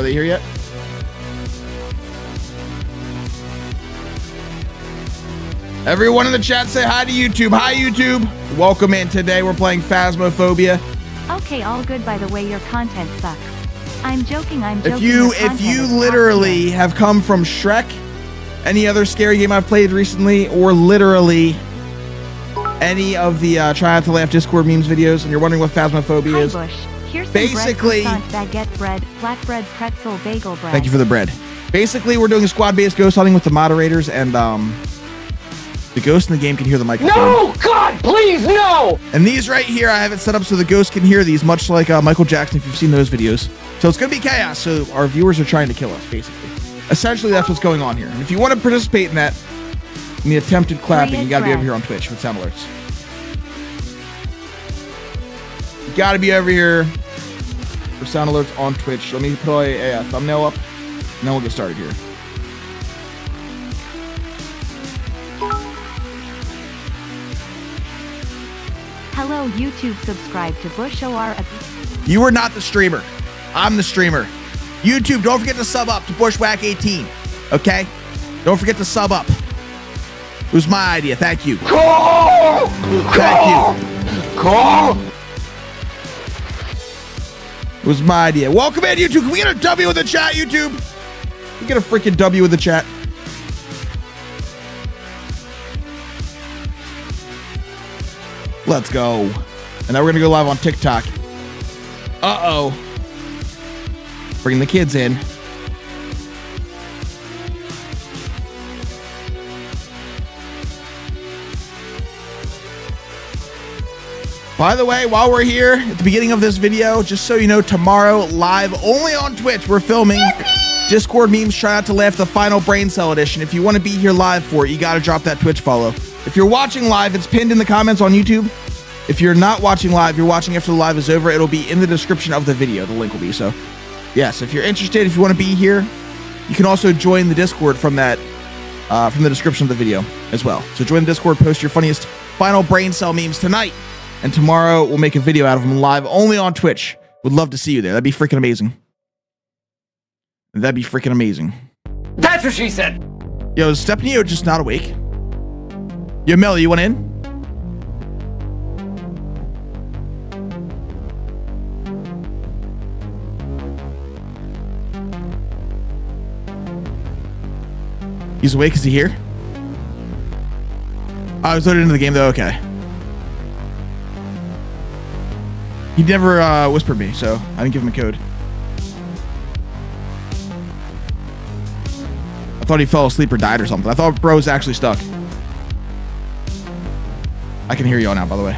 Are they here yet? Everyone in the chat say hi to YouTube. Hi, YouTube. Welcome in. Today we're playing Phasmophobia. Okay, all good by the way your content sucks. I'm joking, I'm joking. If you if you literally have come from Shrek, any other scary game I've played recently, or literally any of the uh, Try Not to Laugh Discord memes videos, and you're wondering what Phasmophobia. Hi is, Bush. Here's some basically- bread, croissant, baguette bread, flatbread, pretzel, bagel bread. Thank you for the bread. Basically, we're doing a squad-based ghost hunting with the moderators, and um, the ghost in the game can hear the microphone. No! God, please, no! And these right here, I have it set up so the ghost can hear these, much like uh, Michael Jackson, if you've seen those videos. So it's going to be chaos. So our viewers are trying to kill us, basically. Essentially, that's what's going on here. And if you want to participate in that, in the attempted clapping, you got to be over here on Twitch with sound alerts. You got to be over here for sound alerts on Twitch. Let me put a, a thumbnail up, and then we'll get started here. Hello YouTube, subscribe to Bush OR. You are not the streamer. I'm the streamer. YouTube, don't forget to sub up to Bushwhack18. Okay? Don't forget to sub up. It was my idea. Thank you. Call! Thank you. Call! It was my idea. Welcome in, YouTube. Can we get a W in the chat, YouTube? Can we get a freaking W in the chat? Let's go. And now we're gonna go live on TikTok. Uh-oh. Bring the kids in. By the way, while we're here at the beginning of this video, just so you know, tomorrow live only on Twitch, we're filming Discord memes. Try not to laugh the final brain cell edition. If you want to be here live for it, you got to drop that Twitch follow. If you're watching live, it's pinned in the comments on YouTube. If you're not watching live, you're watching after the live is over. It'll be in the description of the video. The link will be so. Yes, if you're interested, if you want to be here, you can also join the Discord from that uh, from the description of the video as well. So join the Discord, post your funniest final brain cell memes tonight, and tomorrow we'll make a video out of them live only on Twitch. Would love to see you there. That'd be freaking amazing. That'd be freaking amazing. That's what she said! Yo, is Stephanie just not awake? Yo, Melly, you want in? He's awake. Is he here? Oh, I was loaded into the game though. Okay. He never uh, whispered me, so I didn't give him a code. I thought he fell asleep or died or something. I thought bro was actually stuck. I can hear you all now, by the way.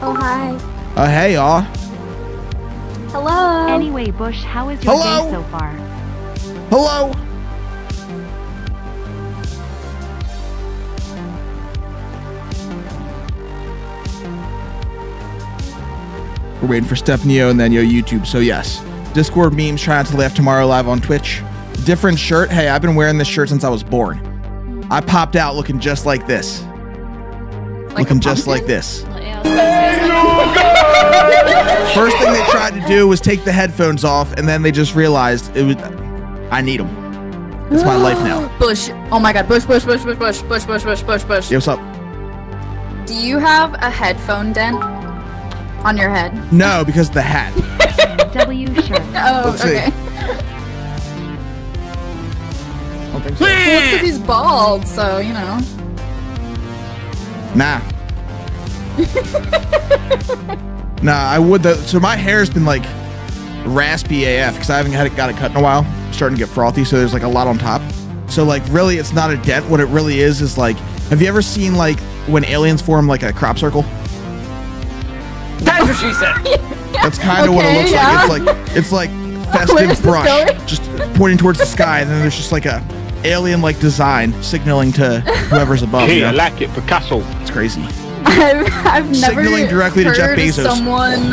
Oh, hi. Uh, hey, y'all. Hello. Anyway, Bush, how is your Hello? day so far? Hello. We're waiting for Stephnio and then yo YouTube. So yes, Discord memes trying to laugh tomorrow live on Twitch. Different shirt. Hey, I've been wearing this shirt since I was born. I popped out looking just like this. looking just like this. First thing they tried to do was take the headphones off, and then they just realized it was. I need them. It's my life now. Bush. Oh my god. Bush, bush, bush, bush, bush, bush, bush, bush, bush, bush. Yo, what's up? Do you have a headphone dent on your head? No, because of the hat. W shirt. Oh, Let's see. okay. I don't think so. Well, it's because he's bald, so, you know. Nah. nah, I would. The, so my hair's been like raspy AF because I haven't had it got it cut in a while. starting to get frothy, so there's like a lot on top. So like really, it's not a dent. What it really is is like, have you ever seen like when aliens form like a crop circle? That's what she said! That's kind of what it looks yeah. like. It's like it's like festive brush, just pointing towards the sky, and then there's just like a alien-like design signaling to whoever's above. you Hey, I like it, Picasso. It's crazy. I've, I've never Signaling directly to heard Jeff Bezos. someone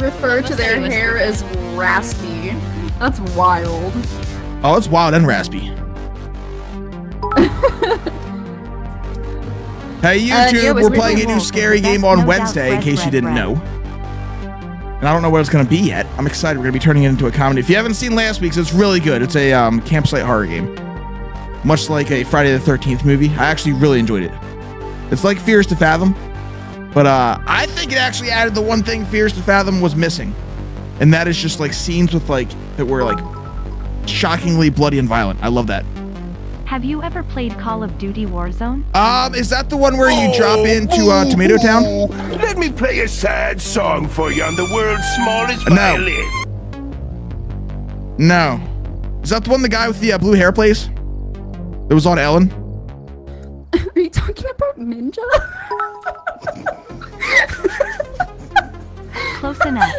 refer to their hair as raspy. That's wild. Oh, it's wild and raspy. Hey Uh, YouTube, yeah, we're playing a new scary game on no Wednesday. In case you didn't know. And I don't know what it's going to be yet. I'm excited. We're going to be turning it into a comedy. If you haven't seen last week's, it's really good. It's a um, campsite horror game. Much like a Friday the 13th movie. I actually really enjoyed it. It's like Fears to Fathom, but uh, I think it actually added the one thing Fears to Fathom was missing. And that is just like scenes with like, that were like shockingly bloody and violent. I love that. Have you ever played Call of Duty Warzone? Um, is that the one where you drop into uh, Tomato Town? Let me play a sad song for you on the world's smallest No. violin. No. Is that the one the guy with the uh, blue hair plays? That was on Ellen? Are you talking about Ninja? Close enough.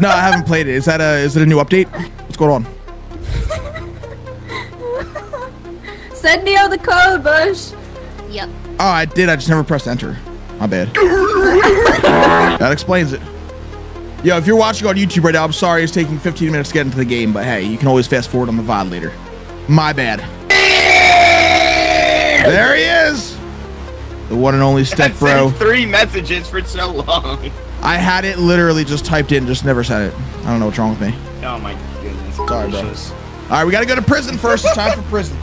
No, I haven't played it. Is that a is it a new update? What's going on? Send Neo the code, Bush. Yep. Oh, I did. I just never pressed enter. My bad. that explains it. Yo, if you're watching on YouTube right now, I'm sorry it's taking 15 minutes to get into the game, but hey, you can always fast forward on the VOD later. My bad. There he is. The one and only step I've bro. sent three messages for so long. I had it literally just typed in, just never said it. I don't know what's wrong with me. Oh my goodness. Sorry, bro. All right, we got to go to prison first. It's time for prison.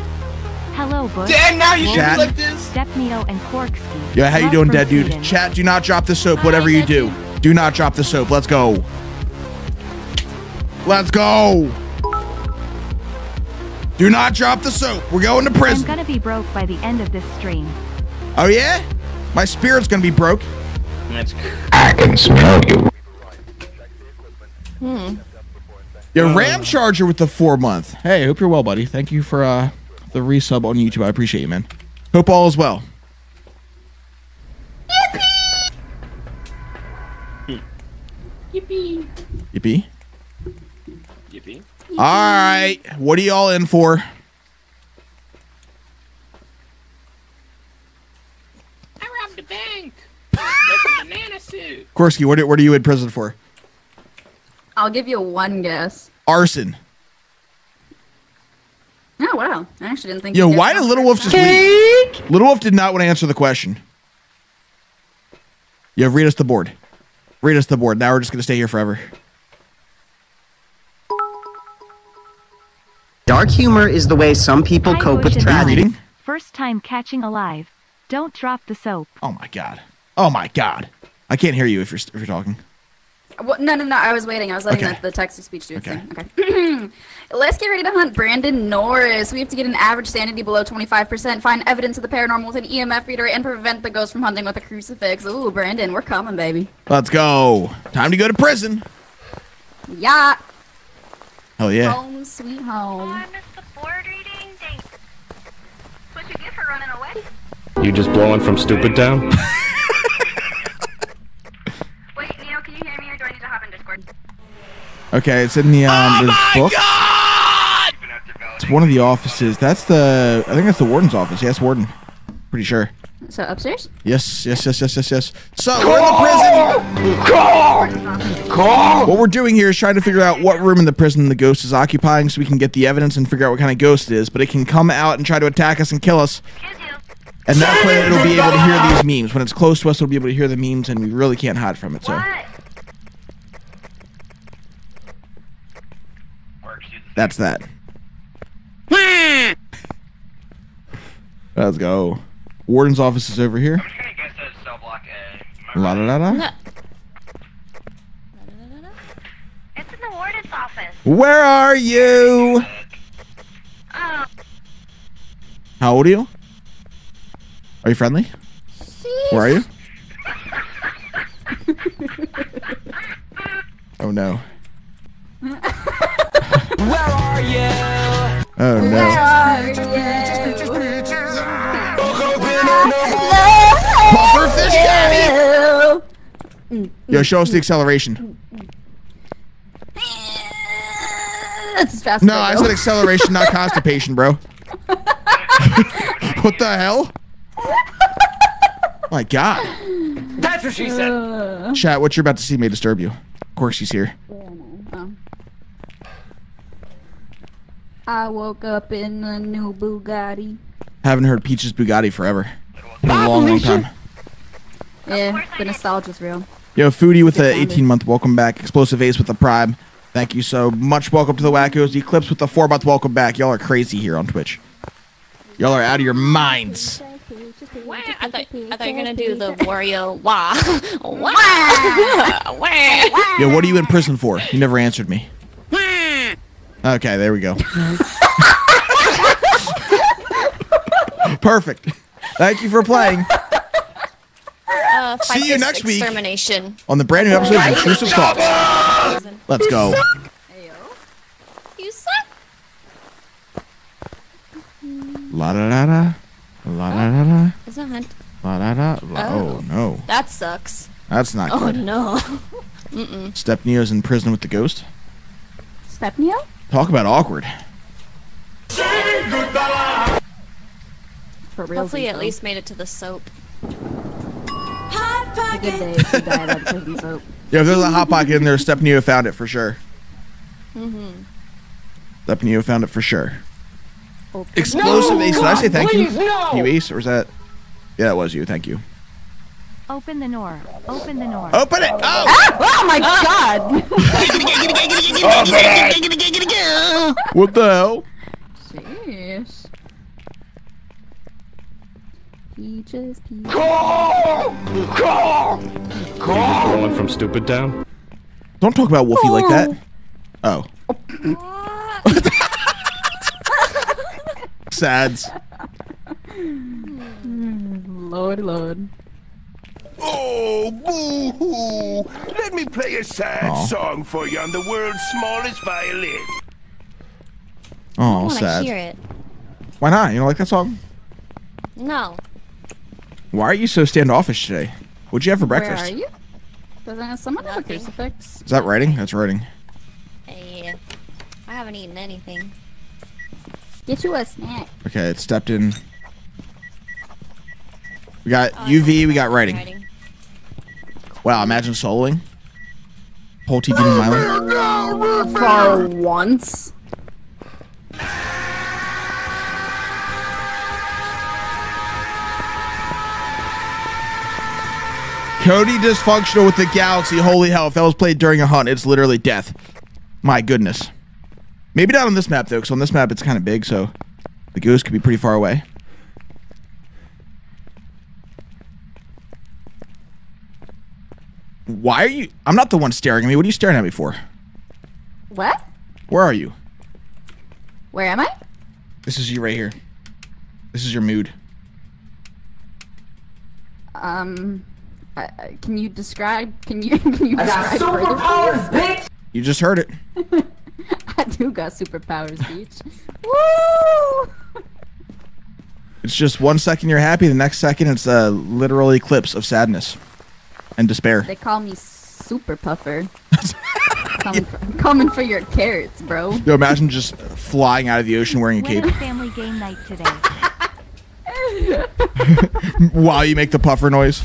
Hello, Bush. Dan, now you Chat. can flip this. Step Neo and Corksky. Yeah, how you doing, dead dude? Sweden. Chat, do not drop the soap, whatever you do. Do not drop the soap. Let's go. Let's go. Do not drop the soap. We're going to prison. I'm prison. gonna be broke by the end of this stream. Oh, yeah? My spirit's going to be broke. That's I can smell you. Hmm. Your Ram Charger with the four month. Hey, hope you're well, buddy. Thank you for uh, the resub on YouTube. I appreciate you, man. Hope all is well. Yippee. Yippee. Yippee. yippee. All right. What are y'all in for? I robbed a bank. That's banana suit. Korsky, what are, what are you in prison for? I'll give you one guess. Arson. Oh wow! I actually didn't think. Yo, you'd why did Little Wolf just time. leave? Little Wolf did not want to answer the question. Yeah, read us the board. Read us the board. Now we're just gonna stay here forever. Dark humor is the way some people Hi, cope with and tragedy. First time catching alive. Don't drop the soap. Oh my god. Oh my god. I can't hear you if you're if you're talking. What? No, no, no. I was waiting. I was letting Okay. the, the text to speech do its Okay. thing. Okay. Let's get ready to hunt Brandon Norris. We have to get an average sanity below 25%, find evidence of the paranormal with an EMF reader, and prevent the ghost from hunting with a crucifix. Ooh, Brandon, we're coming, baby. Let's go. Time to go to prison. Yeah. Hell yeah. Home, sweet home. I missed the board reading. Dang. What you get for running away? You just blowing from stupid town? Wait, Neo, can you hear me or do I need to hop in Discord? Okay, it's in the um this book. It's one of the offices. That's the I think that's the warden's office. Yes, warden. Pretty sure. So upstairs? Yes, yes, yes, yes, yes, yes. So we're in the prison. What we're doing here is trying to figure out what room in the prison the ghost is occupying, so we can get the evidence and figure out what kind of ghost it is. But it can come out and try to attack us and kill us, Excuse you. and that way it'll be able to hear these memes. When it's close to us, it'll be able to hear the memes, and we really can't hide from it. So What? That's that. Let's go. Warden's office is over here. La la la la. It's in the warden's office. Where are you? Oh, How old are you? Are you friendly? Where are you? oh no. Where are you? Oh no. Pufferfish Daddy! Yo, show us the acceleration. That's as fast No, as I said acceleration, not constipation, bro. what the hell? My God. That's what she said. Chat, what you're about to see may disturb you. Of course, he's here. Oh. I woke up in a new Bugatti. Haven't heard Peach's Bugatti forever. Been a long, long time. Yeah, the nostalgia's real. Yo, Foodie with the Good sounding. 18 month welcome back. Explosive Ace with the Prime. Thank you so much. Welcome to the Wackos. Eclipse with the four month welcome back. Y'all are crazy here on Twitch. Y'all are out of your minds. Wah, I thought I thought you were gonna do the Wario wah wah wah. Yo, what are you in prison for? You never answered me. Hmm. Okay, there we go. Perfect. Thank you for playing Uh, See you next week. Extermination. on the brand new episode of Intrusive Thoughts. Let's go. You suck. La da da da. La da da da. Is that hunt? La da da. la- Oh no, That sucks. that's not Oh good. Oh no. Mm-mm. Step Neo's in prison with the ghost. Stepneo? Talk about awkward. For real. Hopefully, at least made it to the soap. It's a good day if you die by the prison soap. Yeah, if there's a hot pocket in there, Step Neo found it for sure. Mm-hmm. Step Neo found it for sure. Explosive Ace. Did I say thank you? please, no! You Ace, or was that? Yeah, it was you. Thank you. Open the door. Open the door. Open it. Oh. Ah! Oh my god! What the hell? Sheesh. Peaches, peaches. You just blowing from stupid down? Don't talk about Wolfie like that. Oh. oh. Sads. Lord, Lord. Oh, boo-hoo! Let me play a sad Aw. song for you on the world's smallest violin. I Oh, want to sad. hear it. Why not? You don't like that song? No. Why are you so standoffish today? What'd you have for breakfast? Where are you? Doesn't someone have a Nothing. crucifix? Is that writing? That's writing. Uh, hey, I haven't eaten anything. Get you a snack. Okay, it stepped in. We got Oh, UV, we got haven't writing. Wow, imagine soloing. Whole TV Milo. For once. Cody dysfunctional with the galaxy. Holy hell, if that was played during a hunt, it's literally death. My goodness. Maybe not on this map though, because on this map it's kind of big, so the goose could be pretty far away. Why are you? I'm not the one staring at me. What are you staring at me for? What? Where are you? Where am I? This is you right here. This is your mood. Um, I, I- can you describe? Can you can you describe further? please? You just heard it. I do got superpowers, bitch. Woo! It's just one second you're happy, the next second it's a literal eclipse of sadness and despair. They call me Super Puffer. coming, for, coming for your carrots, bro. Yo, imagine just flying out of the ocean wearing a Winning cape family game night today. while you make the puffer noise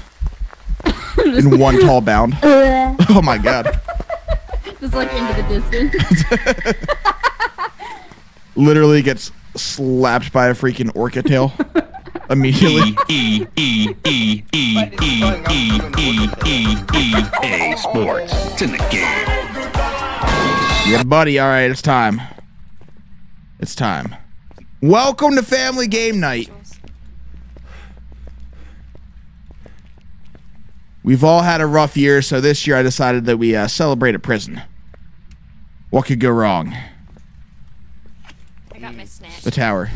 in one tall bound. Uh. Oh my god. Just like into the distance. Literally gets slapped by a freaking orca tail immediately. E E E E E E E E E A Sports. It's in the game. Yeah, buddy. All right, it's time. It's time. Welcome to Family Game Night. We've all had a rough year, so this year I decided that we uh, celebrate a prison. What could go wrong? I got my snack. The tower.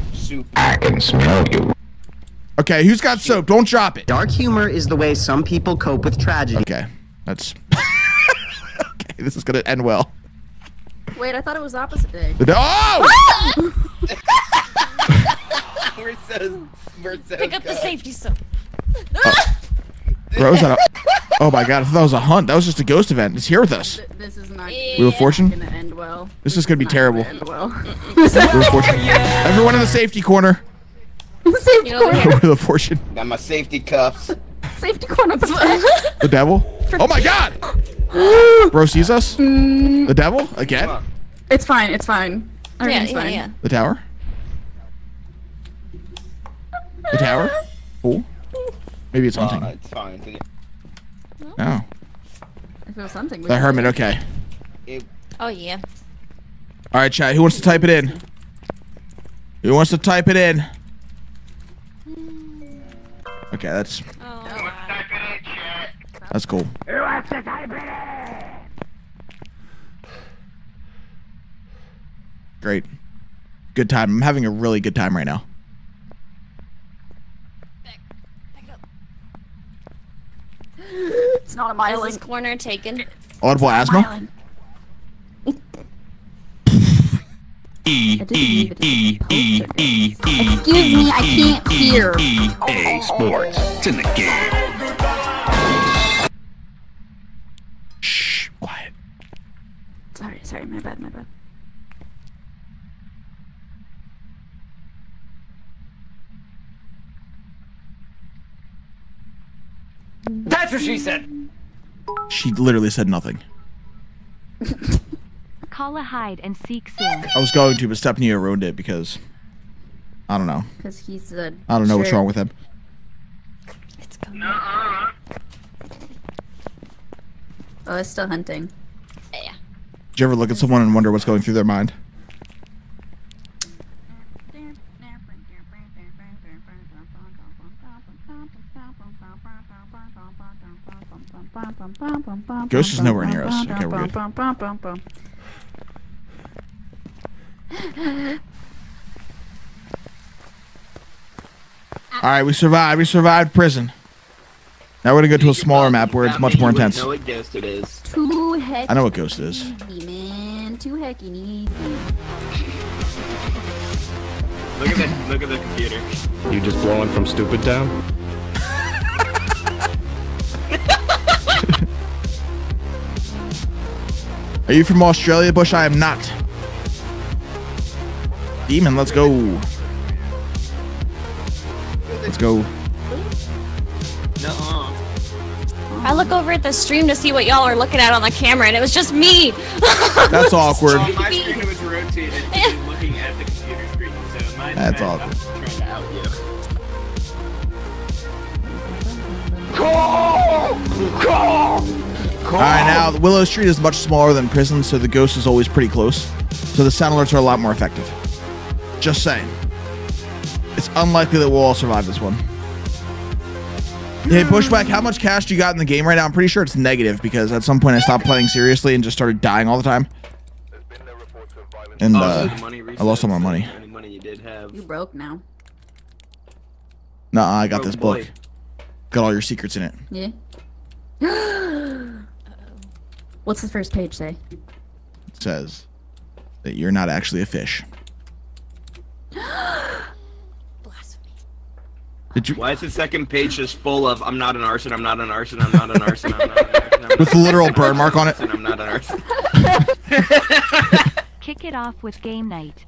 I can smell you. Okay, who's got soap? Don't drop it. Dark humor is the way some people cope with tragedy. Okay, that's. okay, this is gonna end well. Wait, I thought it was opposite day. The- oh! Ah! We're so, we're so Pick up the safety soap. Bro, is that a- oh my god, I thought that was a hunt. That was just a ghost event. It's here with us. Th- This is not Wheel of Fortune? gonna end well. This is gonna be Not terrible. End well. Wheel of Fortune. Everyone in the safety corner. Safety You know, corner. Wheel of Fortune. Got my safety cuffs. Safety corner. The devil. Oh my god! Bro sees us? Mm. The devil? Again? it's fine. It's fine. Yeah, Everything's yeah, fine. yeah. The tower? The tower? Cool. Maybe it's Oh, hunting. it's fine. Oh, If it was hunting. we the hermit. Okay. Oh yeah. All right, chat. Who wants to type it in? Who wants to type it in? Okay, that's Oh. that's cool. Great. Good time. I'm having a really good time right now. It's not a Is mile. this corner taken? Audible asthma? E E E E E E. Excuse me, I can't hear. EA Sports. It's in the game. Shh, quiet. Sorry, sorry, my bad, my bad. That's what she said. She literally said nothing. Call a hide and seek soon. I was going to, but Stephanie ruined it because I don't know. Because he's a. I don't know what's wrong with him. Oh, it's still hunting. Yeah. Did you ever look at someone and wonder what's going through their mind? Ghost is nowhere near us. Okay, we're good. All right, we survived. We survived prison. Now we're gonna go to a smaller map where it's much more intense. know what ghost it is. Too heck I know what Ghost is. man. Too heckin' easy. Look at the look at the computer. You just blowing from stupid town? Are you from Australia, Bush? I am not. Demon, let's go. Let's go. No. I look over at the stream to see what y'all are looking at on the camera, and it was just me. That's awkward. On my screen was rotated looking at the computer screen, so mine That's I'm awkward. trying to. All right, now Willow Street is much smaller than prison, so the ghost is always pretty close. So the sound alerts are a lot more effective. Just saying. It's unlikely that we'll all survive this one. Hey, Bushwhack, how much cash do you got in the game right now? I'm pretty sure it's negative because at some point I stopped playing seriously and just started dying all the time. And Oh, uh, so I lost all my money. Money you did have. You broke now. Nah, I got this boy. book. Got all your secrets in it. Yeah. What's the first page say? It says that you're not actually a fish. Did you Why is the second page just full of I'm not an arson, I'm not an arson, I'm not an arson, I'm not an arson, I'm with the literal burn mark on it? I'm not an arson. Kick it off with game night.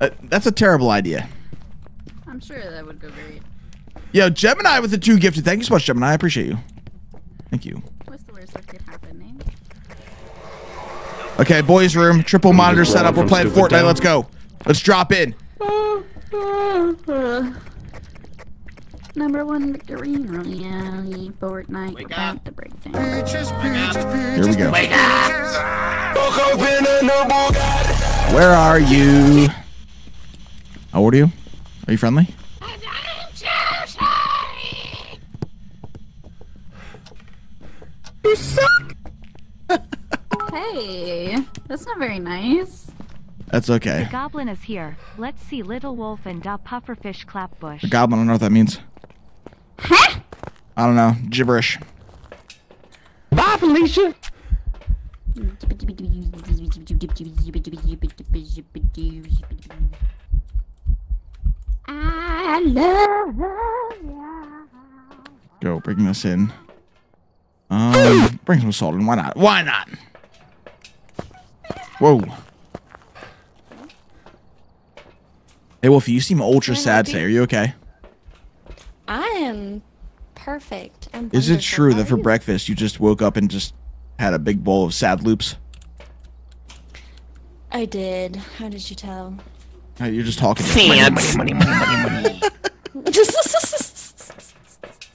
Uh, that's a terrible idea. I'm sure that would go great. Yo, Gemini with the two gifted. Thank you so much, Gemini. I appreciate you. Thank you. What's the worst that could happen, man? Okay, boys' room, triple monitor setup. We're playing Fortnite. Town? Let's go. Let's drop in. Number one victory royale Fortnite about to break down. Here we go. Where are you? How old are you? Are you friendly? You suck. hey, that's not very nice. That's okay. The goblin is here. Let's see Little Wolf and Da Pufferfish Clapbush. The goblin, I don't know what that means. Huh? I don't know. Gibberish. Bye, Felicia. I love you. Go, bring this in. Um, bring some salt in. Why not? Why not? Whoa. Hey, Wolfie, you seem ultra sad today. Are you okay? I am perfect. I'm Is it true How that for you? breakfast you just woke up and just had a big bowl of sad loops? I did. How did you tell? Uh, You're just talking. Money, money, money, money, money.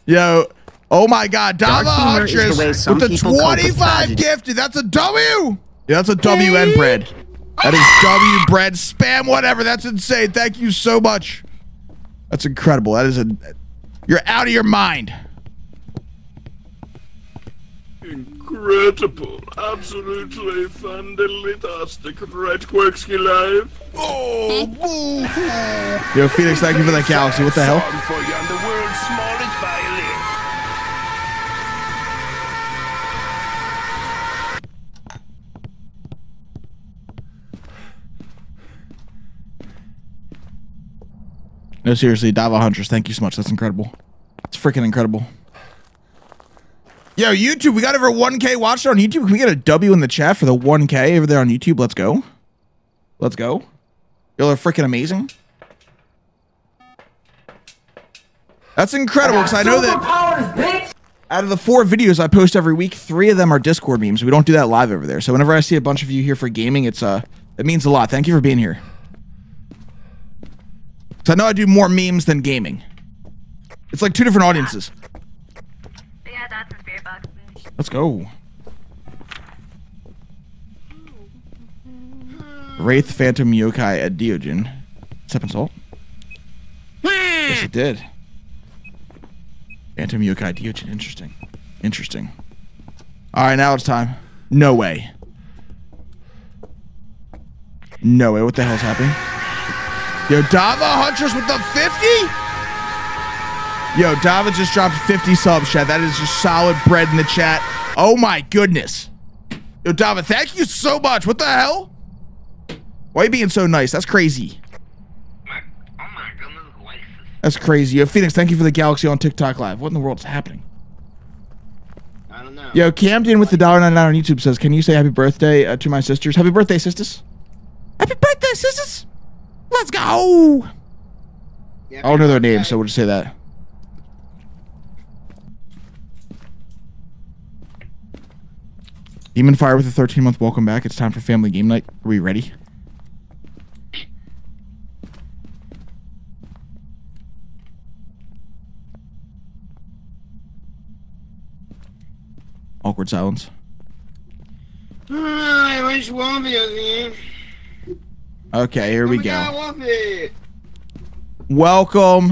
Yo, Oh my God, Dark Dava humor the Huntress with the people cope with 25 tragedy. gifted. That's a W. Yeah, that's a W and bread. That is W bread spam whatever. That's insane. Thank you so much. That's incredible. That is a. You're out of your mind. Incredible. Absolutely fantastic. Right, Quirksky Live. Oh, Yo, Phoenix, thank you for that galaxy. What the hell? No, seriously, Dava Huntress, thank you so much. That's incredible. It's freaking incredible. Yo, YouTube, we got over 1K watched on YouTube. Can we get a W in the chat for the 1K over there on YouTube? Let's go. Let's go. Y'all are freaking amazing. That's incredible because I know that out of the four videos I post every week, three of them are Discord memes. We don't do that live over there. So whenever I see a bunch of you here for gaming, it's uh, it means a lot. Thank you for being here. So I know I do more memes than gaming. It's like two different audiences. Yeah, that's a spirit box. Let's go. Wraith, Phantom, Yokai, at Deogen. Step and salt. yes, it did. Phantom, Yokai, Deogen. Interesting. Interesting. All right, now it's time. No way. No way. What the hell's happening? Yo, Dava Huntress with the 50? Yo, Dava just dropped 50 subs, chat. That is just solid bread in the chat. Oh my goodness. Yo, Dava, thank you so much. What the hell? Why are you being so nice? That's crazy. That's crazy. Yo, Phoenix, thank you for the Galaxy on TikTok Live. What in the world is happening? I don't know. Yo, Camden with the dollar ninety nine on YouTube says, Can you say happy birthday uh, to my sisters? Happy birthday, sisters. Happy birthday, sisters. Let's go. I don't know their name, so we'll just say that. Demon Fire with a 13 month welcome back. It's time for family game night. Are we ready? Awkward silence. Ah, I wish Wompy was here. Okay, here we my God, go. Welcome.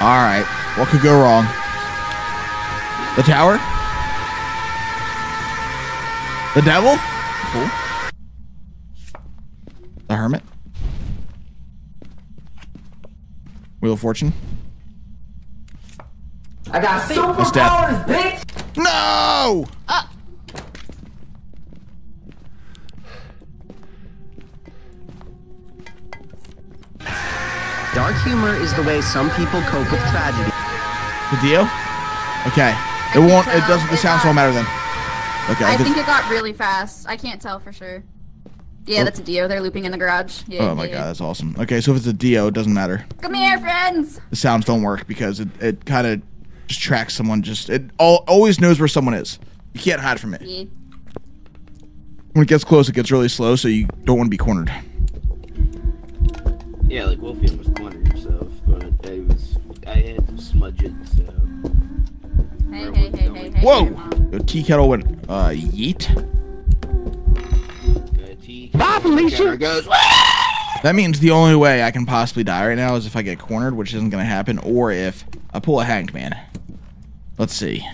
All right. What could go wrong? The tower? The devil? Cool. The hermit? Wheel of Fortune? I got That's death. superpowers, bitch! No! Uh, Dark humor is the way some people cope with tragedy. The Dio? Okay. It won't, it doesn't, the sounds won't matter then. Okay. I this- think it got really fast. I can't tell for sure. Yeah, Oh. that's a Dio. They're looping in the garage. Yeah, oh my yeah, god, that's awesome. Okay, so if it's a Dio, it doesn't matter. Come here, friends. the sounds don't work because it, it kind of just tracks someone just it all, always knows where someone is you can't hide from it Yeah. when it gets close it gets really slow so you don't want to be cornered Yeah, like Wolfian was cornered himself, but I was I had to smudge it, so. Hey, hey, hey, hey, hey. whoa Mom. the tea kettle went uh yeet Bye, Felicia. Goes. that means the only way i can possibly die right now is if i get cornered which isn't going to happen or if i pull a hanged man let's see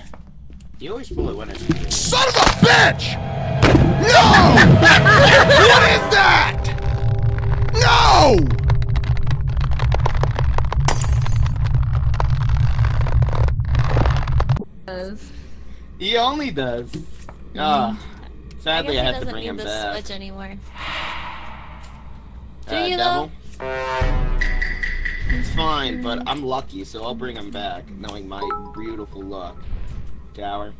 You always pull it when it's. son of a bitch no what is that no He only does. Ah. sadly, I, guess have he to doesn't bring need him the back. switch anymore. Do Uh, you devil. It's fine, but I'm lucky, so I'll bring him back, knowing my beautiful luck. Tower.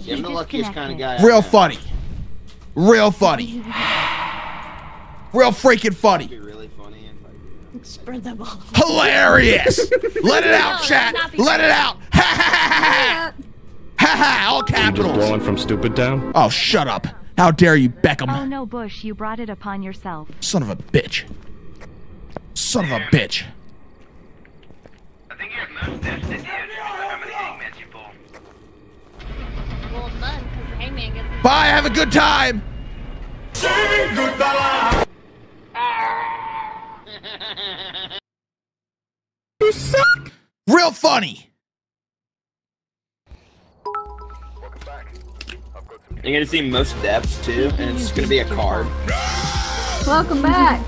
See, I'm the luckiest kind of guy. Real know. funny real funny real freaking funny Be really funny and like, Spread them all. hilarious! Let it out No, chat. that's not be let it out. Ha ha ha ha ha. Ha all You just capitals blowing from stupid town? oh shut up. How dare you beckham? Oh no, Bush, you brought it upon yourself. son of a bitch. Son of a bitch. I think you have Well, none, because hangman gets Bye. Have a good time. You suck. Real funny. You're gonna see most depths too, and it's gonna be a card. Welcome back.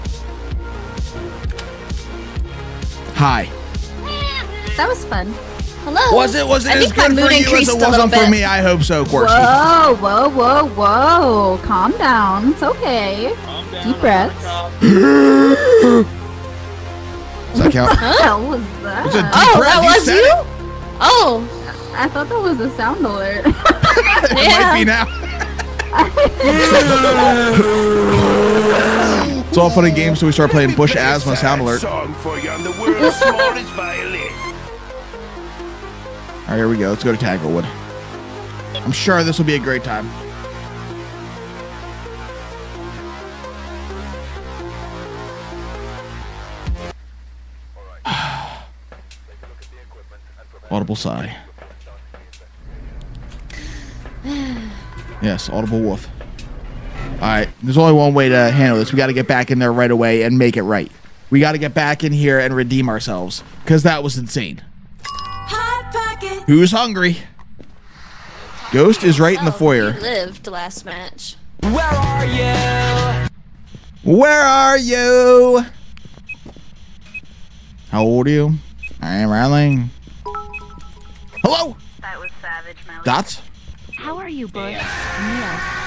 Hi. That was fun. Hello. Was it? Was it I as think good for you as it wasn't for me? I hope so, Corsi. Whoa, whoa, whoa, whoa. Calm down. It's okay. Deep breaths. Does that count? What was that? It's a deep Oh, breath. that You was said you? it. Oh, I thought that was a sound alert. It might be now. It's all fun and games, so we start playing Bush Asthma Sound Alert. All Song for you on the world's smallest violin. right, here we go. Let's go to Tanglewood. I'm sure this will be a great time. Audible sigh. Yes, audible wolf. All right, there's only one way to handle this. We got to get back in there right away and make it right. We got to get back in here and redeem ourselves because that was insane. Who's hungry? Ghost is right in the Oh, foyer. He lived last match. Where are you? How old are you? I am Riley. Hello, That was savage, Melly. Dots. How are you, Bush? Neil.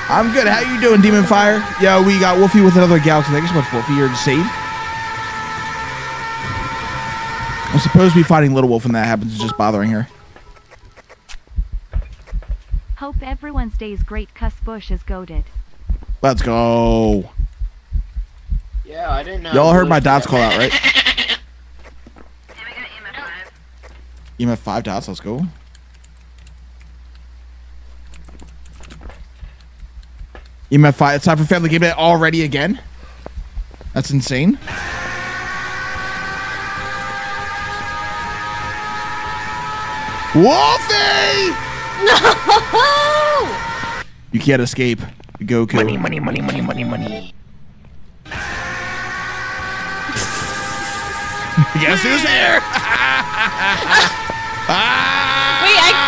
I'm good. How you doing, Demon Fire? Yeah, we got Wolfie with another galaxy. Thank you so much, Wolfie. You're insane. I'm supposed to be fighting Little Wolf and that happens. It's just bothering her. Hope everyone's day's great. Cuss Bush is goaded. Let's go. Yeah, I didn't know. Y'all heard my Bush dots call out, right? Yeah, we got EMF 5. EMF five dots. Let's go. EMF five. It's time for Family Game already again. That's insane. Wolfie! No! You can't escape. Goku. Money, money, money, money, money, money. Guess who's here? ah! Wait, I-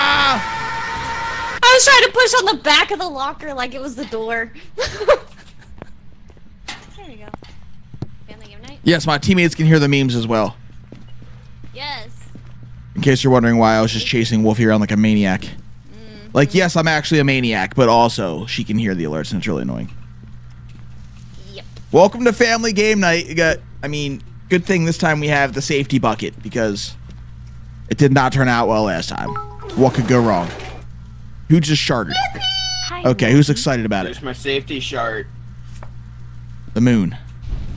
I was trying to push on the back of the locker like it was the door. there we go. Family game night? Yes, my teammates can hear the memes as well. Yes. In case you're wondering why I was just chasing Wolfie around like a maniac. Like, yes, I'm actually a maniac, but also she can hear the alerts and it's really annoying. Yep. Welcome to Family Game Night. You got, I mean, good thing this time we have the safety bucket because it did not turn out well last time. What could go wrong? Who just sharded? Okay, who's excited about it? There's my safety shard. The moon.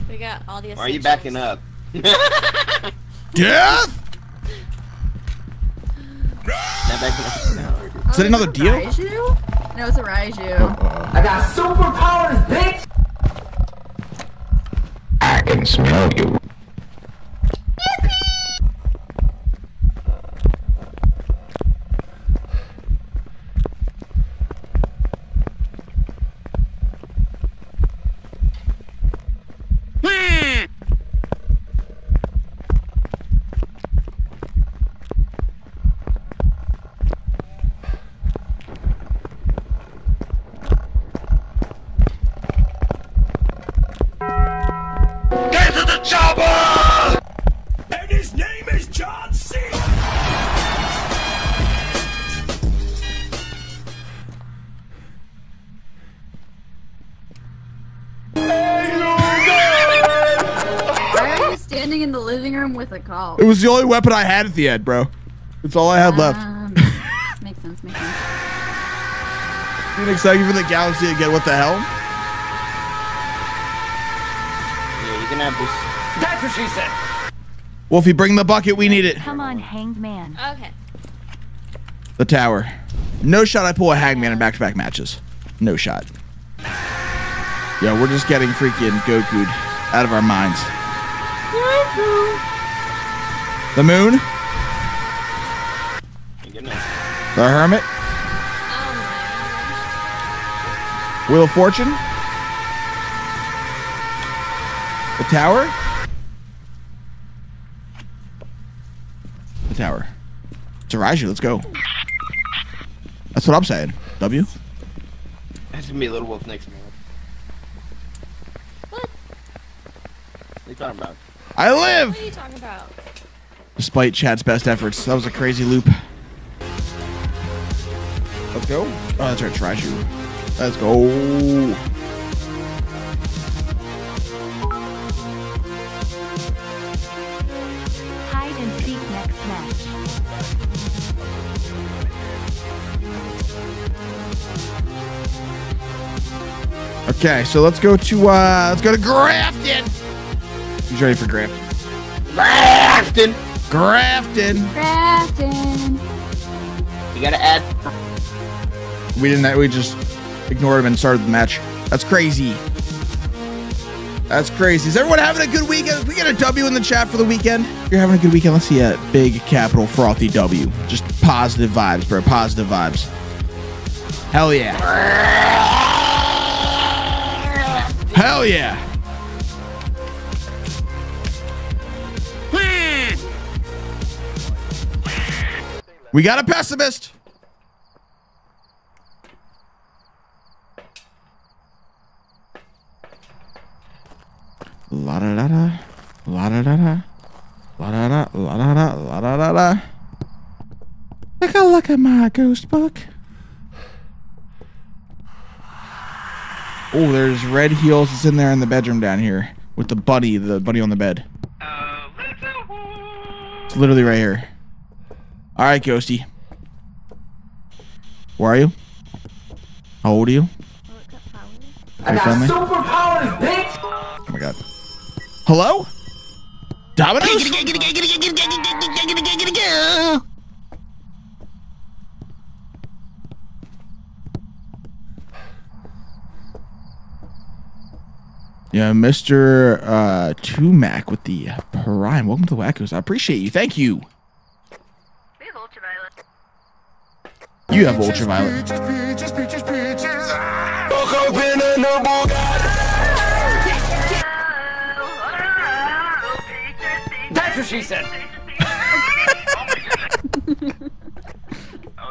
We got all the Why are you backing up? Death? Not backing up. No. Is that oh, another deal? Raiju? No, it's a Raiju. I got superpowers, bitch! I can smell you. With a call? It was the only weapon I had at the end, bro. That's all I had left. Um, makes sense, makes sense. Phoenix, thank you for the galaxy again. What the hell? Yeah, you can have this. That's what she said! Wolfie, bring the bucket. We need it. Come on, hanged man. Okay. The tower. No shot I pull a hangman in back-to-back matches. No shot. Yeah, we're just getting freaking Goku'd out of our minds. The moon? The Hermit. Wheel of Fortune. The Tower. The Tower. Taraji, let's go. That's what I'm saying. W. That's gonna be a little wolf next month. What? What are you talking about? I live! What are you talking about? Despite Chad's best efforts, that was a crazy loop. Let's go. Oh, that's right, Taraji. Let's go. Hide and seek next match. Okay, so let's go to uh let's go to Grafton. He's ready for Grafton? Grafton. Grafton. Grafton. You gotta add. We didn't we just ignored him and started the match. That's crazy. That's crazy. Is everyone having a good weekend? We get a W in the chat for the weekend. If you're having a good weekend, let's see a big capital frothy W. Just positive vibes, bro. Positive vibes. Hell yeah. Hell yeah. We got a pessimist. La da da da. La da da da. La da da. La da da. La da da da. Take a look at my ghost book. Oh, there's red heels. It's in there in the bedroom down here with the buddy, the buddy on the bed. Uh, it's literally right here. All right, Ghosty. Where are you? How old are you? I got superpowers, bitch! Oh my god. Hello? Domino's? Yeah, Mr. Uh, Tumac with the Prime. Welcome to the Wackos. I appreciate you. Thank you. You have ultraviolet. That's what she said.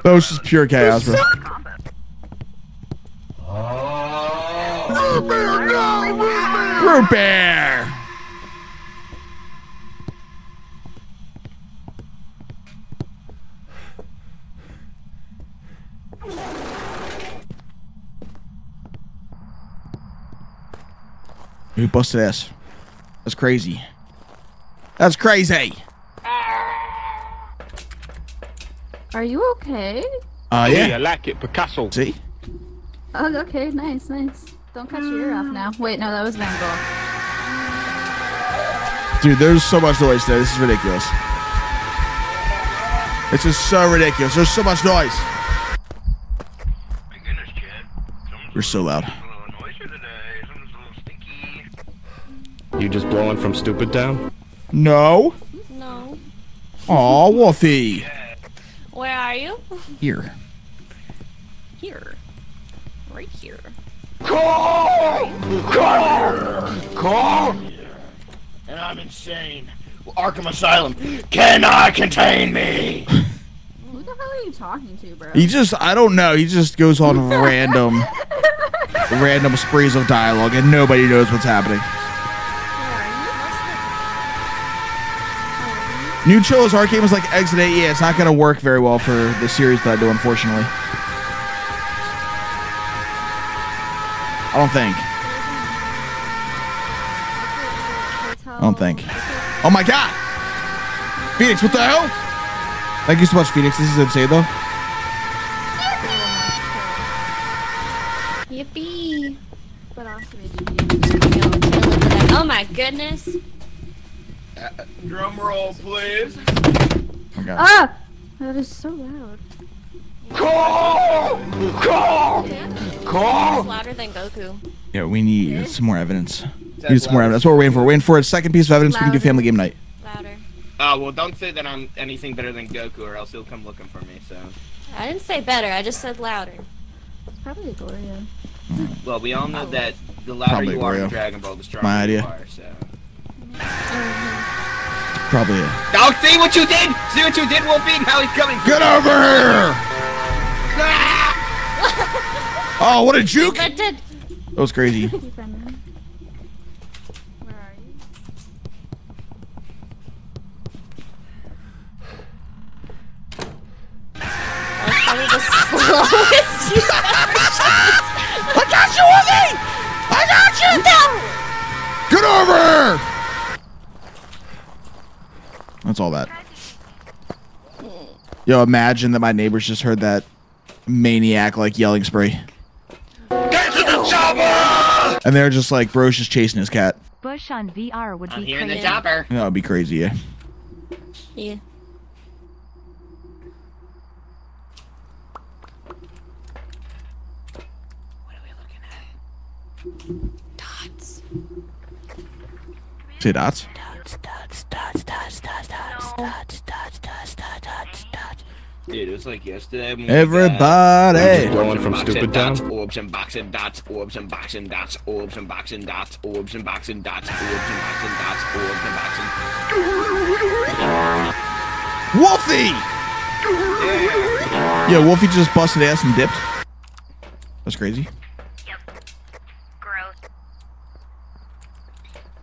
That was just pure chaos, bro. Oh, Root bear. Who busted ass? That's crazy. That's crazy. Are you okay? Uh, yeah, yeah. I like it, Picasso. See? Oh, okay, nice, nice. Don't cut your ear off now. Wait, no, that was Van Gogh. Dude, there's so much noise there. This is ridiculous. It's just so ridiculous. There's so much noise. You're so loud. You just blowing from Stupid Town? No. No. Aw, Wolfie. Where are you? Here. Here. Right here. Call! Call! Call! And I'm insane. Arkham Asylum cannot contain me. Who the hell are you talking to, bro? He just, I don't know. He just goes on random, random sprees of dialogue, and nobody knows what's happening. New Chillo's Arcade was like Exit 8. Yeah, it's not going to work very well for the series that I do, unfortunately. I don't think. I don't think. Oh my god! Phoenix, what the hell? Thank you so much, Phoenix. This is insane, though. Yippee. What else we do? Oh my goodness. Drum roll, please. Oh god. Ah! That is so loud. Call! Call! It's Call! louder than Goku. Yeah, we need some more evidence. We need some more evidence. That's what we're waiting for. We're waiting for a second piece of evidence. We can do family game night. Louder. Oh well, don't say that I'm anything better than Goku, or else he'll come looking for me. So. I didn't say better. I just said louder. It's probably Gloria. Mm. Well, we all know oh. that the louder Probably you are in Dragon Ball, the stronger My idea. you are. So. Mm-hmm. Probably it. Oh, see what you did! See what you did, Wolfie? How he's coming. Get over here! Oh, what a juke! But did That was crazy. that's probably the slowest you ever. I got you, Wolfie! I got you! Get over here! That's all that. Yo, imagine that my neighbors just heard that maniac like yelling spree. Get to the chopper! And they're just like, bro's just chasing his cat. Bush on VR would I'm be here in the crazy. chopper. That would be crazy, yeah. Yeah. What are we looking at? Dots. Say dots. Like yesterday. when uh, Everybody. got Just blowing from stupid dots, town? Orbs and boxing dots, orbs and boxing dots, orbs and boxing dots, orbs and boxing dots, orbs and boxing dots, orbs and boxing. Wolfie! Yeah, Wolfie just busted ass and dipped. That's crazy. Yep. Gross.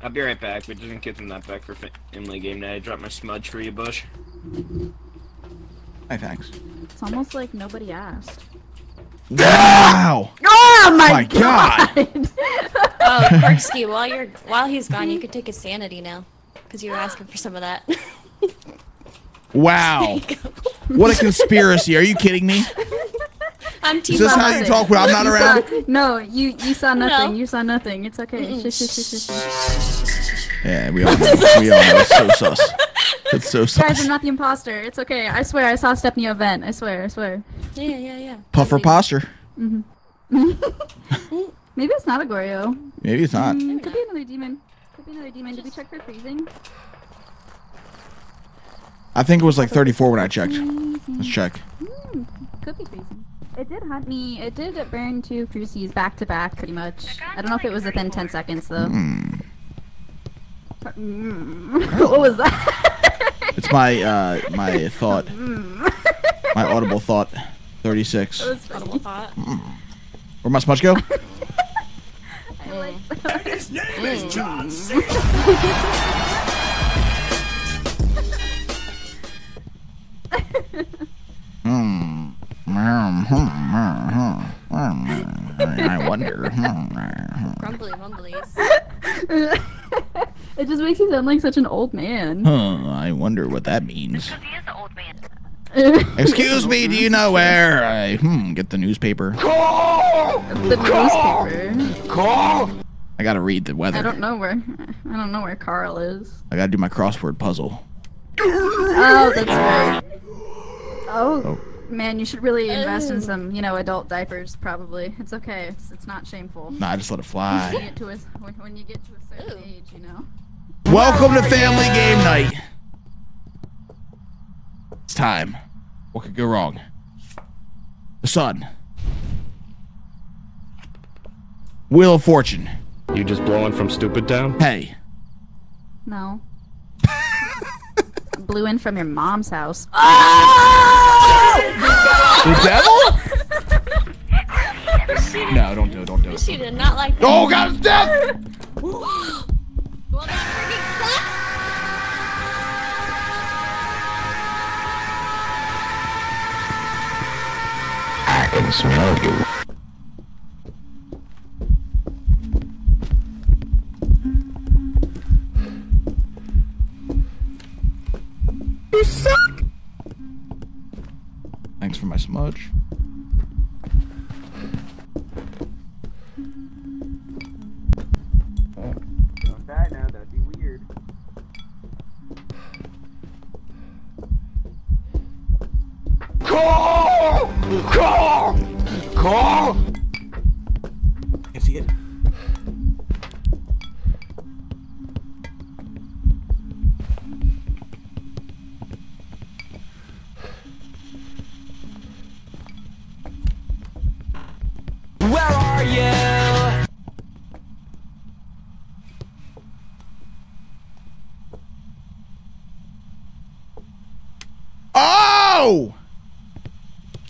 I'll be right back, but doesn't get them that back for fi- Emily game night. I dropped my smudge for you, Bush. Hi, thanks. It's almost like nobody asked. Wow! Oh my, My God. Oh, Perksky, while you're while he's gone, you could take his sanity now, because you were asking for some of that. Wow. What a conspiracy. Are you kidding me? I'm Is team this how you talk when I'm not around? saw- no, you you saw nothing. No. You saw nothing. It's okay. Mm. Shush, shush, shush, shush. Yeah, we all know. We all know. It's so sus. It's so Guys, I'm not the imposter. It's okay. I swear, I saw Stephanie event. I swear, I swear. Yeah, yeah, yeah. Puffer posture. Maybe it's not a Goryo. Maybe it's not. Mm, could be another demon. Could be another demon. Did we check for freezing? I think it was like 34 when I checked. Let's check. Mm, could be freezing. It did hunt me. It did burn two crucies back to back, pretty much. I don't know if it was within 10 seconds though. Hmm. Mm. what was that? It's my uh my thought. Mm. My audible thought. 36. That was funny. Where'd my smudge go? I like And his name is John C. Hmm. I wonder. Grumbly mumblies. It just makes you sound like such an old man. Huh, I wonder what that means. He is the old man. Excuse me, do you know where I hmm, get the newspaper? Call! the newspaper. Call! I gotta read the weather. I don't know where. I don't know where Carl is. I gotta do my crossword puzzle. Oh, that's right. Oh, man, you should really invest in some, you know, adult diapers. Probably. It's okay. It's it's not shameful. Nah, I just let it When you fly. get to a, when, when you get to a certain age, you know. Welcome to family game night. It's time. What could go wrong? The sun. Wheel of Fortune. You just blowing from stupid town? Hey. No. Blew in from your mom's house. The devil? No, don't do it. Don't do it. She did not like oh, that. Oh, God, it's death! well, You. You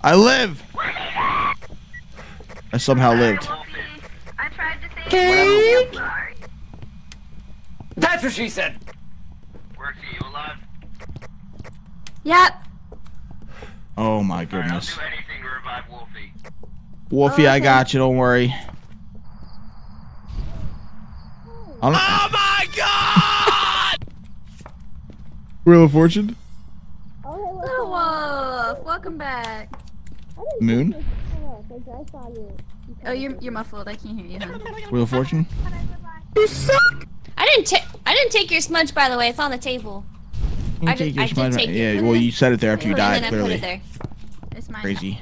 I live. I somehow lived. I tried to say Cake. That's what she said. Worky, you alive? Yep. Oh my goodness. Do anything to revive Wolfie. Wolfie, I got you. Don't worry. Don't, Oh my god! Wheel of Fortune? Little Wolf, welcome back. Moon? Oh, you're you're muffled. I can't hear you. Hon. Wheel of Fortune? You suck. I didn't take. I didn't take your smudge, by the way. It's on the table. You I take did- your I did smudge- take it. Yeah, well, you said it there after you died, then I put clearly. it there. It's mine. Crazy.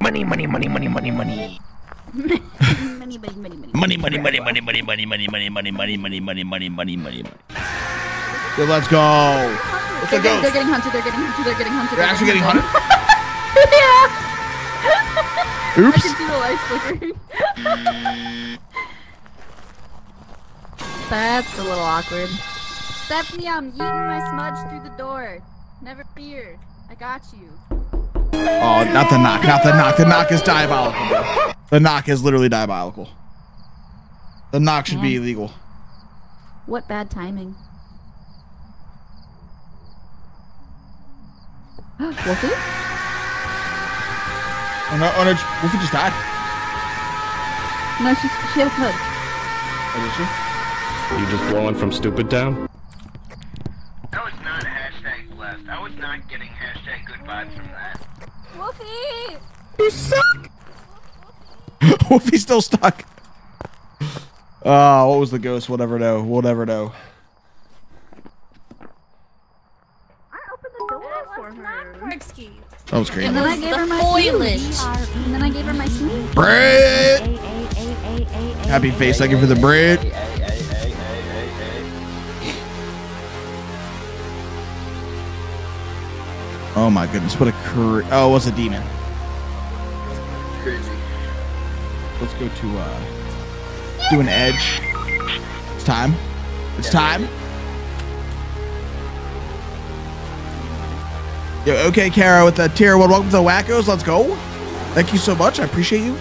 Money, money, money, money, money, money. money, money, money, money. Money, money, money, money, money, money, money, money, money, money, money, money, money, money, money, money. Good, let's go. They're, getting, ghost? they're getting hunted. They're getting hunted. They're getting hunted. They're actually getting hunted? Yeah. Oops. I can see the lights flickering. That's a little awkward. Stephanie, I'm eating my smudge through the door. Never fear. I got you. Oh, not the knock, not the knock. The knock is diabolical, bro. The knock is literally diabolical. The knock should be illegal. What bad timing. Wolfie? Oh no, oh no, Wolfie just died. No, she's, she has hood. Oh, did she? You just blowing from stupid town? That was not hashtag blessed. I was not getting hashtag good vibes from that. Wolfie! You suck! Wolfie's still stuck. Oh, what was the ghost? We'll never know. We'll never know. That was great. And then I gave her my Toilet. smoothie. And then I gave her my smoothie. Bread! Happy face, thank you for the bread. Oh my goodness, what a cur- Oh, it was a demon. Crazy. Let's go to uh do an edge. It's time. It's time. Yo, okay, Kara with the tier one. Welcome to the Wackos. Let's go. Thank you so much. I appreciate you.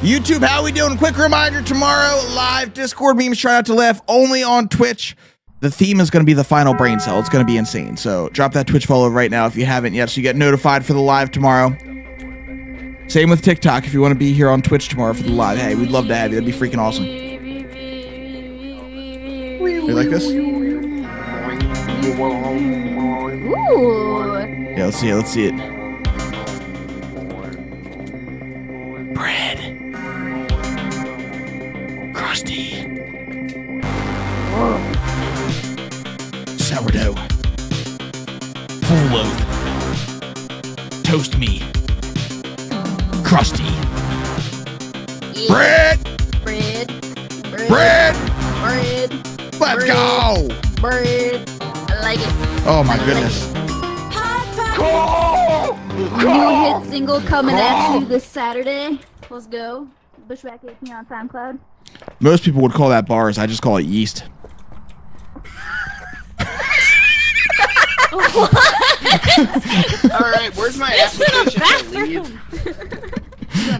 YouTube, how we doing? Quick reminder: tomorrow, live Discord memes. Try not to laugh. Only on Twitch. The theme is going to be the final brain cell. It's going to be insane. So drop that Twitch follow right now if you haven't yet, so you get notified for the live tomorrow. Same with TikTok. If you want to be here on Twitch tomorrow for the live, hey, we'd love to have you. That'd be freaking awesome. You like this? Ooh. Yeah, let's see it. Let's see it. Bread. Crusty. Sourdough. Full loaf. Toast me. Crusty. Bread. Bread. Bread. Bread. Let's bread, go. Bread. I like it. Oh my goodness. New hit single coming at you this Saturday. Let's go. Bushwhack 18 on SoundCloud. Most people would call that bars. I just call it yeast. All right, where's my application to leave?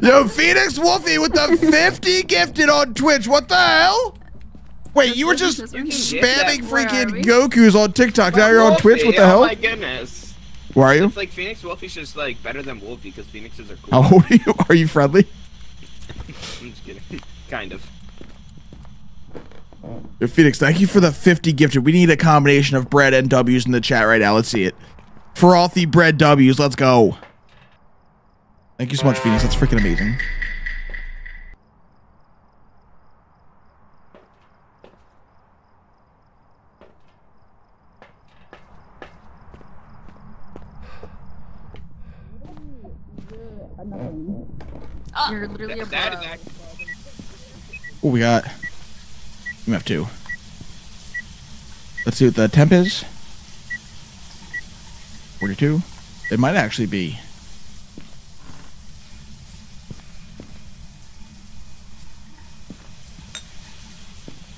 Yo, Phoenix Wolfie with the 50 gifted on Twitch. What the hell? Wait, you were just spamming freaking? Goku's on TikTok. Now you're on Twitch. What the hell? oh hell? my goodness. Where are you? It's like Phoenix Wolfie's just like better than Wolfie because Phoenixes are cool. How old are you? Are you friendly? I'm just kidding. kind of. Yo, Phoenix, thank you for the 50 gifted. We need a combination of bread and W's in the chat right now. Let's see it. Frothy bread W's. Let's go. Thank you so much, Phoenix. That's freaking amazing. You're literally a That bro. is act- What we got? We have two. Let's see what the temp is. 42. It might actually be.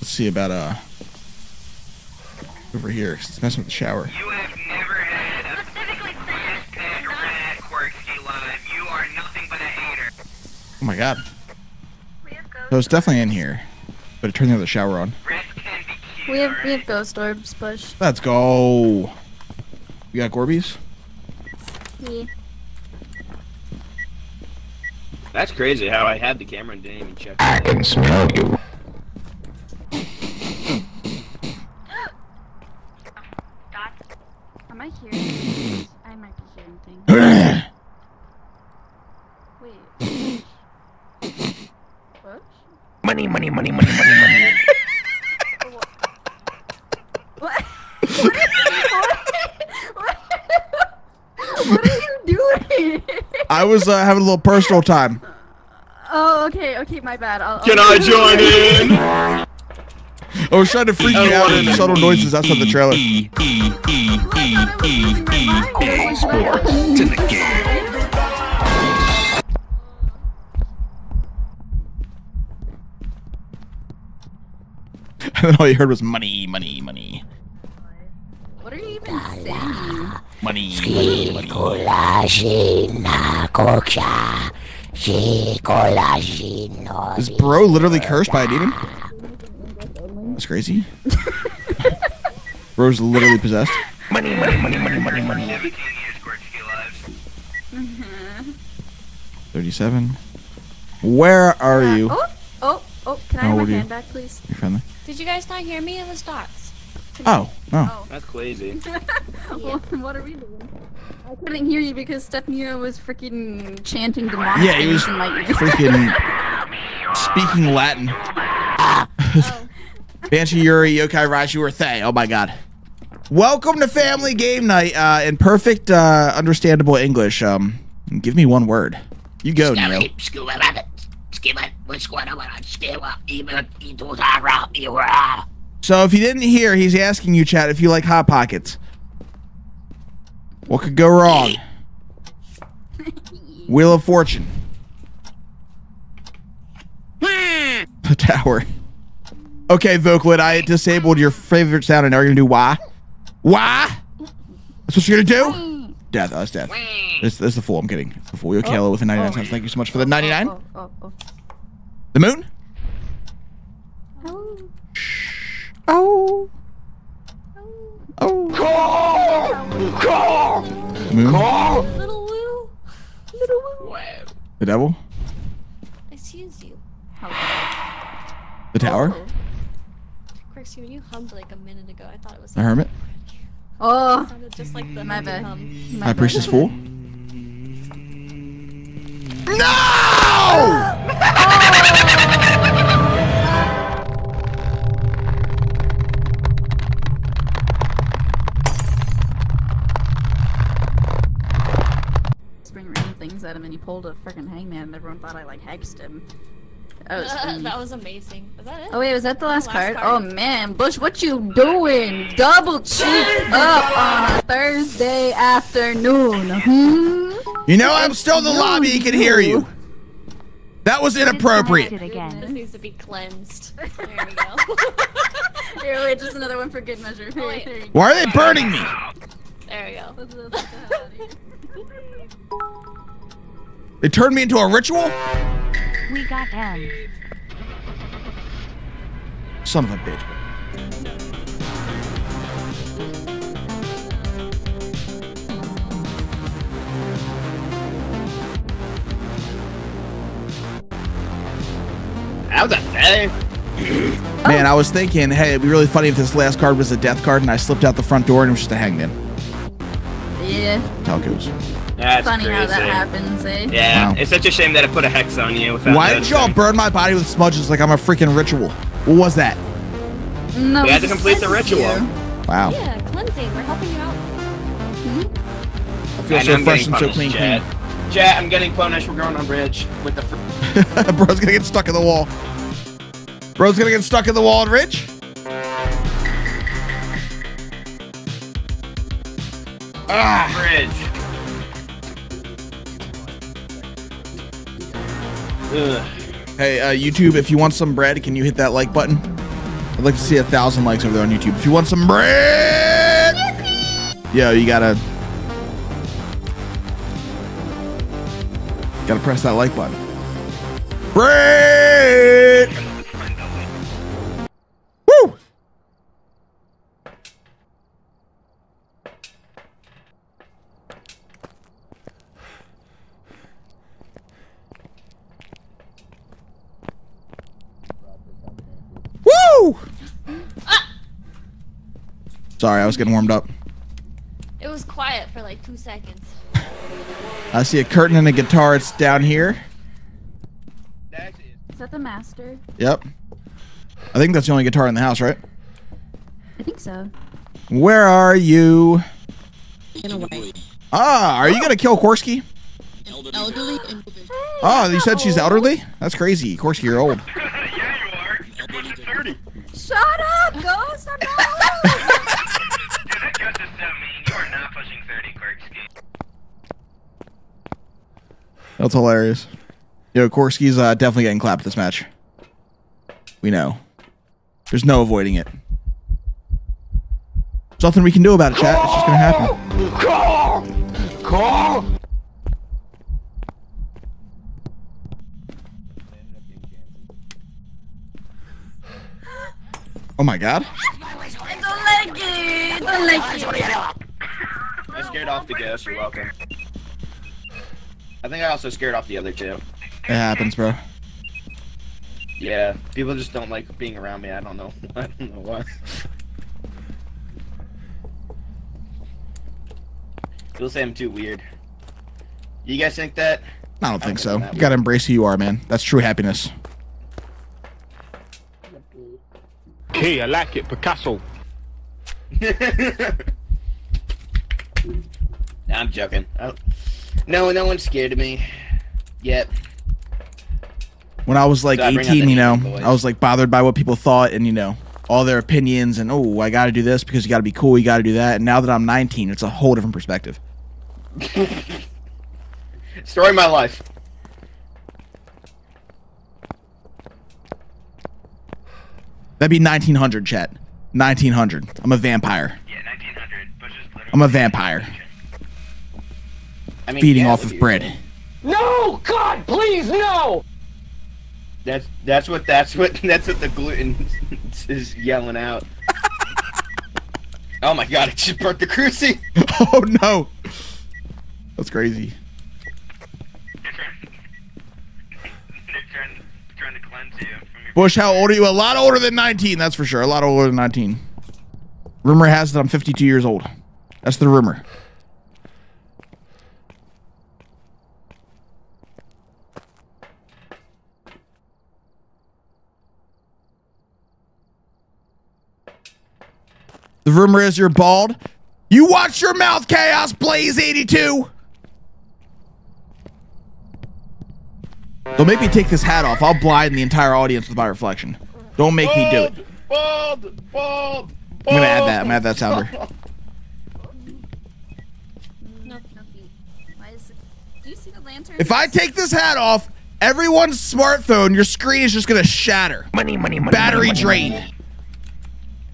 Let's see about uh over here. It's messing with the shower. You have never had a specifically Oh my god. So it's definitely in here. But it turns out the shower on. We have we have ghost orbs push. Let's go. You got Gorbies? Yeah. That's crazy how I had the camera and didn't even check. I can smell you. Am I hearing? I might be hearing things. Wait. What? Money, money, money, money, money, money. What? What are you doing? I was uh, having a little personal time. Oh, okay, okay, my bad. I'll, Can I'll I join in? I was trying to freak you out with subtle noises outside the trailer. E Sports. It's the game. And then all you heard was money, money, money. What are you even saying? Money, money, money. Is bro literally cursed by a demon? That's crazy. Bro's literally possessed. Money, money, money, money, money, money. Mm-hmm. 37. Where are you? Oh, oh, oh, can I Oh, have my do you- hand back, please? You're friendly. Did you guys not hear me? It was dots. Oh, oh. That's crazy. Well, what are we doing? I couldn't hear you because Stephania was freaking chanting demonic Yeah, he was things in my ear. freaking speaking Latin. Banshee Yurei, Yokai Raiju, or Thaye. Oh my god. Welcome to Family Game Night uh, in perfect, uh, understandable English. Um, give me one word. You go, Neo. So if you didn't hear, he's asking you, chat, if you like Hot Pockets. What could go wrong? Wheel of Fortune. the tower. Okay, Vocalid, I disabled your favorite sound, and now you're gonna do why? Why? That's what you're gonna do? Death. Oh, that's death. This, this is the fool. I'm kidding. It's the fool. Yo, Kayla with the 99 cents. Thank you so much for the 99. Oh, oh, oh. The moon? Oh. Oh. Call! Moon? Call! Little Woo. The devil? Excuse you. The tower? Oh. Crixie, when you hummed like a minute ago, I thought it was The hermit? Oh, just like the my hunting bad. hum. High priestess fool? Spring random things at him and he pulled a freaking hangman and everyone thought I like hexed him. That was that was amazing. Was that it? Oh wait, was that the last, Last card? card. Oh man, Bush, what you doing? Double cheek up on a Thursday afternoon. Hmm? You know, I'm still in the lobby. He can hear you. That was inappropriate. Again. This needs to be cleansed. There we go. Here, wait, just another one for good measure. Here, here. Why are they burning me? there we go. They turned me into a ritual? We got M. Son of a bitch. That was a thing. Man, I was thinking, hey, it'd be really funny if this last card was a death card and I slipped out the front door and it was just a hangman. Yeah, That's how it goes. That's funny crazy. how that happens, eh? Yeah, Wow. it's such a shame that it put a hex on you. Without Why did y'all burn my body with smudges like I'm a freaking ritual? What was that? No, We had to complete the ritual. you. Wow. Yeah, cleansing. We're helping you out. I feel And so I'm fresh and so clean, Chat. clean. Chat, I'm getting punished. We're going on bridge with the. Fr- Bro's gonna get stuck in the wall. Bro's gonna get stuck in the wall and Rich. Ah, bridge. Ugh. Hey, uh, YouTube, if you want some bread, can you hit that like button? I'd like to see a thousand likes over there on YouTube. If you want some bread, yo, you gotta gotta press that like button. Great. Woo. Woo! Sorry, I was getting warmed up. It was quiet for like two seconds. I see a curtain and a guitar. It's down here. Is that the master? Yep. I think that's the only guitar in the house, right? I think so. Where are you? In a way. Ah, are you gonna kill Korsky? Elderly. Oh, you said she's elderly? That's crazy. Korsky, you're old. Shut up, Ghost! I'm not That's hilarious. Yo, Korsky's uh, definitely getting clapped this match. We know. There's no avoiding it. There's nothing we can do about it, chat. It's just gonna happen. Call! Call! Oh my god. I don't like it. Don't like it. I scared off the ghost. You're welcome. I think I also scared off the other two. It happens, bro. Yeah, people just don't like being around me. I don't know. I don't know why. People say I'm too weird. You guys think that? I don't think so. You gotta embrace who you are, man. That's true happiness. Key, I like it. Picasso. I'm joking. I don't- No, no one's scared of me yet. When I was like So I bring out 18, you know, boys. I was like bothered by what people thought and, you know, all their opinions and, oh, I gotta do this because you gotta be cool, you gotta do that. And now that I'm 19, it's a whole different perspective. Story of my life. That'd be 1900, chat. 1900. I'm a vampire. Yeah, 1900. I'm a vampire. I mean, feeding yeah, off of do you- bread. No, God, please, no! That's that's what that's what that's what the gluten is yelling out. oh my god! It just burnt the cruci. oh no! That's crazy. Bush, how old are you? A lot older than 19, that's for sure. A lot older than 19. Rumor has that I'm 52 years old. That's the rumor. The rumor is you're bald. You watch your mouth, Chaos Blaze 82. Don't make me take this hat off. I'll blind the entire audience with my reflection. Don't make me do it. Bald, bald. I'm gonna add that. I'm gonna add that sounder. Why is it? Do you see the lantern? If I take this hat off, everyone's smartphone, your screen is just gonna shatter. Money, money, money. Battery drained.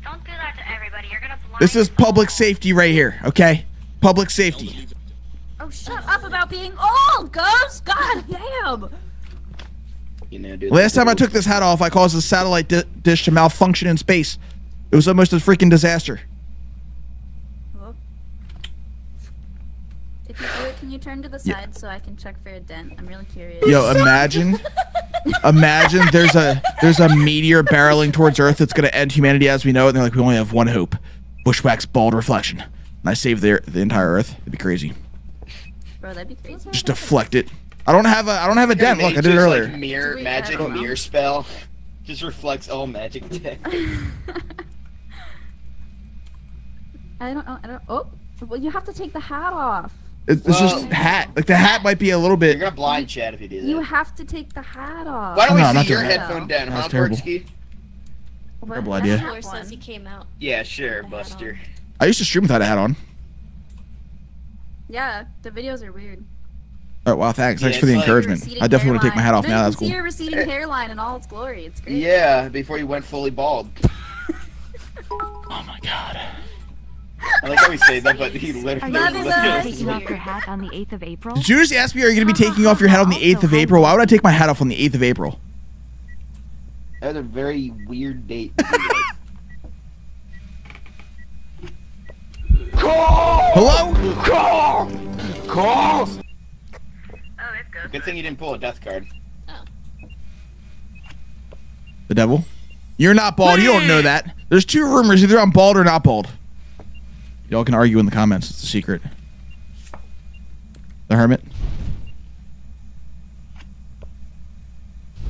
Don't do that to everybody. You're gonna blind This is public safety right here, okay? Public safety. Oh, shut up about being old, Ghost! God damn! You know, dude. Last time I took this hat off, I caused a satellite di- dish to malfunction in space. It was almost a freaking disaster. If you do it, can you turn to the side so I can check for a dent? I'm really curious. Yo, imagine, imagine there's a there's a meteor barreling towards Earth that's gonna end humanity as we know it. And they're like, we only have one hope: Bushwhack's bald reflection. And I save the the entire Earth. It'd be crazy. Bro, that'd be crazy. Just deflect it. I don't have a I don't have a Yeah, dent. Look, I did it earlier. Like, mirror, magic I know. mirror spell. Just reflects all magic attack. I don't know. I don't. Oh, well, you have to take the hat off. It's, it's just hat. Like the hat might be a little bit. You're gonna blind chat if you do that. You have to take the hat off. Why don't we not see your headphone down, That's huh, terrible. Bertsky? Terrible idea. Floor says he came out. Yeah, sure, Buster. I used to stream without a hat on. Yeah, the videos are weird. Oh wow, thanks. Thanks Yeah, for the like- encouragement. I definitely want to take my hat off Then now. you That's can cool. See your receding hairline in all its glory. It's great. Yeah, before you went fully bald. Oh my god. I like how we say that, but he Are literally. you going to be taking off your hat on the 8th of April? Did you just ask me, are you going to be taking off your hat on the 8th of April? Why would I take my hat off on the 8th of April? That was a very weird date. to do that. Hello? Call! Call! Good thing you didn't pull a death card. Oh. The devil? You're not bald. You don't know that. There's two rumors. Either I'm bald or not bald. Y'all can argue in the comments. It's a secret. The Hermit.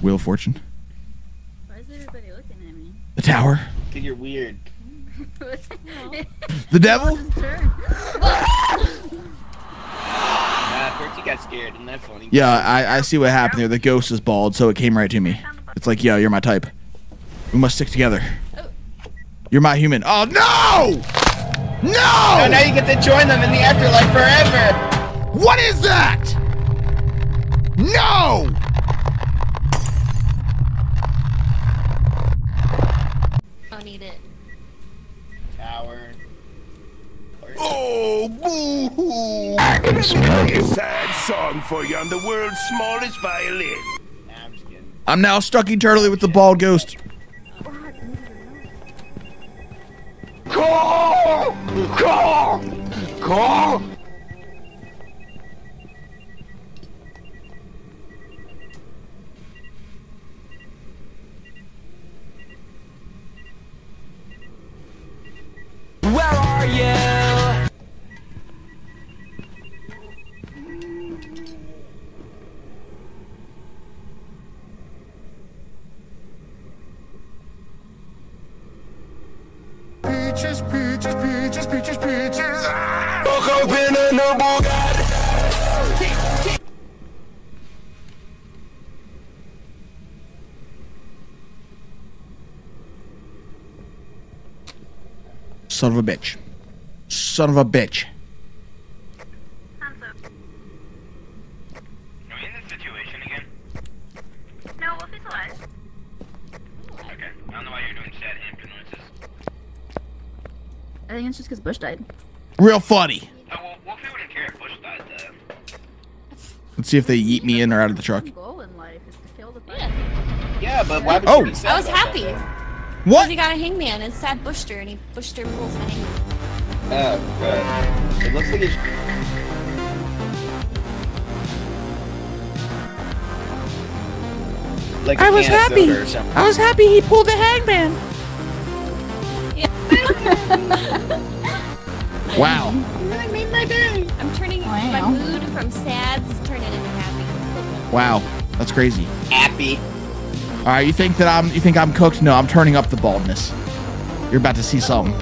Wheel of Fortune. Why is everybody looking at me? The Tower. Cause you're weird. The Devil. Ah, Percy got scared. Isn't that funny? Yeah, I, I see what happened there. The ghost is bald, so it came right to me. It's like, yeah, you're my type. We must stick together. You're my human. Oh, no! No! Oh, now you get to join them in the afterlife forever. What is that? No! Don't need it. Tower. Oh, boo hoo! I can smell you. Sad song for you on the world's smallest violin. I'm now stuck eternally with the bald ghost. Call! Call! Call! Where are you? Peaches, peaches, peaches, peaches, peaches. Ah! Woke up in a new Bugatti. Son of a bitch. Son of a bitch. No, Wolf is alive. Okay. I don't know why you're doing sad hamster noises. I think it's just because Bush died. Real funny. Oh, well, Wolfie wouldn't care if Bush died, though. Let's see if they eat me in or out of the truck. Goal in life is to kill the Yeah, but why would Oh. you be sad I was about happy. What? He got a hangman and sad Bushter, and he Bushter pulls the hangman. that? Oh, good. It looks like it's. Like a I was happy. soda or something. I was happy he pulled the hangman. Wow. You really made my day. I'm turning my mood from sad to turning it into happy. Wow. That's crazy. Happy. All right, you think that I'm you think I'm cooked? No, I'm turning up the baldness. You're about to see something.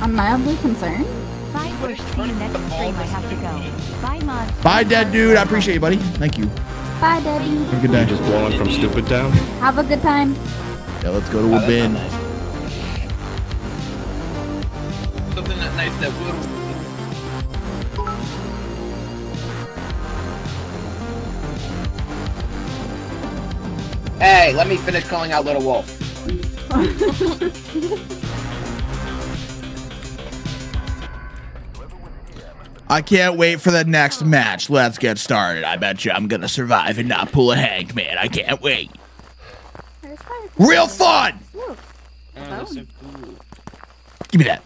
I'm mildly concerned. Bye, Bush. See you next stream. I have to go. Bye, Mod. Bye, dead dude. I appreciate you, buddy. Thank you. Bye, Daddy. Have a good day. Just blowing from stupid town. Have a good time. Yeah, let's go to a bin. Something that nice that would. Hey, let me finish calling out Little Wolf. I can't wait for the next match. Let's get started. I bet you I'm gonna survive and not pull a hanged man. I can't wait. Real fun. Give me that.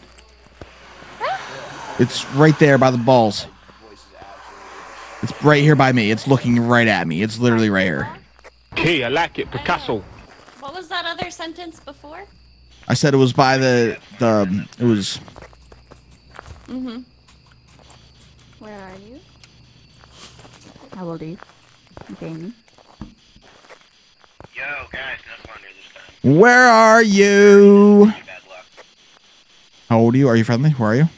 It's right there by the balls. It's right here by me. It's looking right at me. It's literally right here. Key, I like it. Picasso. What was that other sentence before? I said it was by the the. It was. Mm-hmm. Where are you? How old are you? Jamie. Yo, guys, no wonder this time. Where are you? How old are you? Are you friendly? Where are you?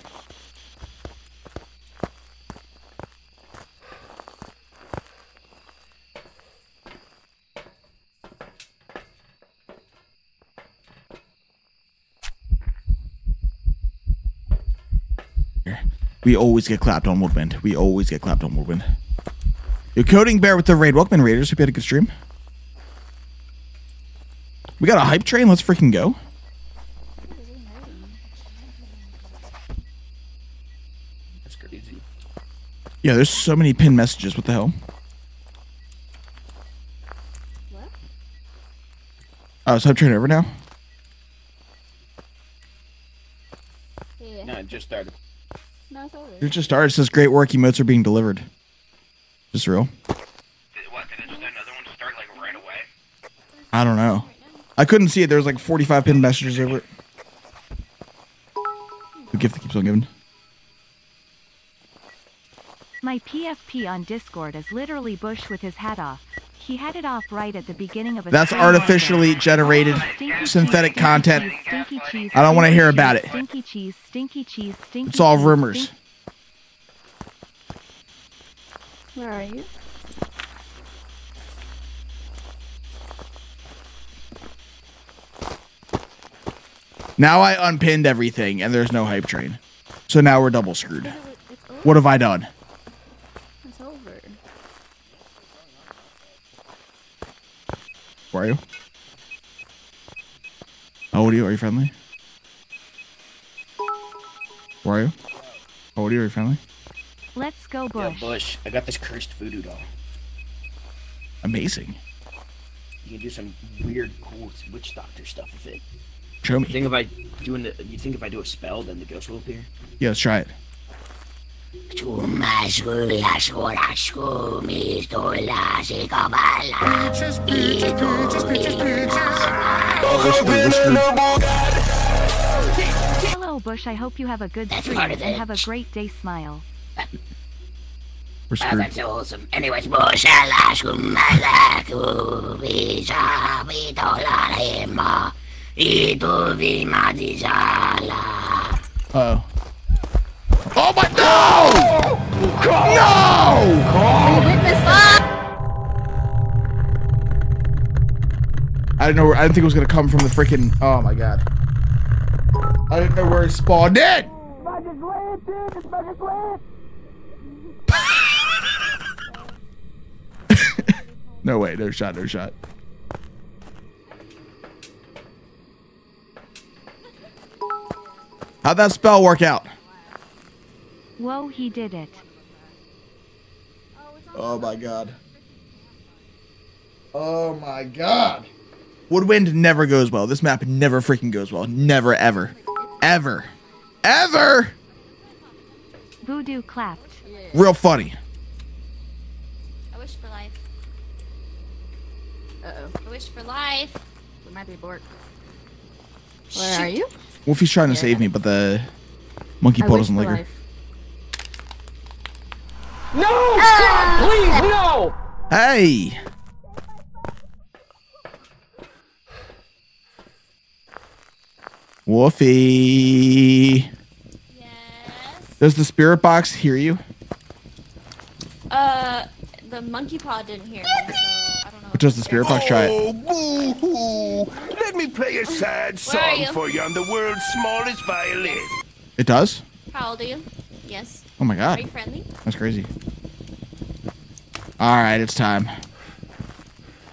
We always get clapped on Woodwind. We always get clapped on Woodwind. Your Coding Bear with the raid. Welcome in, Raiders. Hope you had a good stream. We got a hype train. Let's freaking go. That's crazy. Yeah, there's so many pinned messages. What the hell? What? Oh, uh, hype train over now? Yeah. No, it just started. No, it's over. It just started. It says great work. Emotes are being delivered. Just real. What, did another one start like right away? I don't know. I couldn't see it. There was like 45 pinned messages over it. The gift that keeps on giving. My PFP on Discord is literally Bush with his hat off. He had it off right at the beginning of a That's stream one day. artificially generated Stinky synthetic cheese, content. Stinky cheese, I don't want to hear about it. Stinky cheese, stinky cheese, stinky It's all rumors. stink- Where are you? Now I unpinned everything and there's no hype train. So now we're double screwed. What have I done? It's over. Where are you? How old are you? Are you friendly? Where are you? How old are you? Are you friendly? Let's go Yo, Bush. Bush, I got this cursed voodoo doll. Amazing. You can do some weird, cool witch doctor stuff with it. Show me. You think if I doing the, you think if I do a spell, then the ghost will appear? Yeah, let's try it. Hello Bush, I hope you have a good stream part and of it. have a great day smile. We're screwed. that's so awesome. Anyways, Bush, alas, malaku, bija, bitolarema, itu vimadijala. Uh oh. Oh my no! No! Witness! I didn't know. Where, I didn't think it was gonna come from the freaking. Oh my god. I didn't know where it spawned in. no way. No shot. No shot. How'd that spell work out? Whoa, he did it. Oh my god. Oh my god. Woodwind never goes well. This map never freaking goes well. Never, ever. Ever. Ever! Voodoo clapped. Real funny. I wish for life. Uh-oh. I wish for life. We might be Bork. Where are you? Wolfie's trying to save me, but the monkey I paw wish doesn't like her. life. No! Stop! Please, no! Hey! Wolfie! Does the spirit box hear you? Uh, the monkey paw didn't hear me, so I don't know. Does the spirit box try it? Oh, boo-hoo! Let me play a sad song you? for you on the world's smallest violin. It does? How old are you? Yes. Oh my god. Are you friendly? That's crazy. Alright, it's time.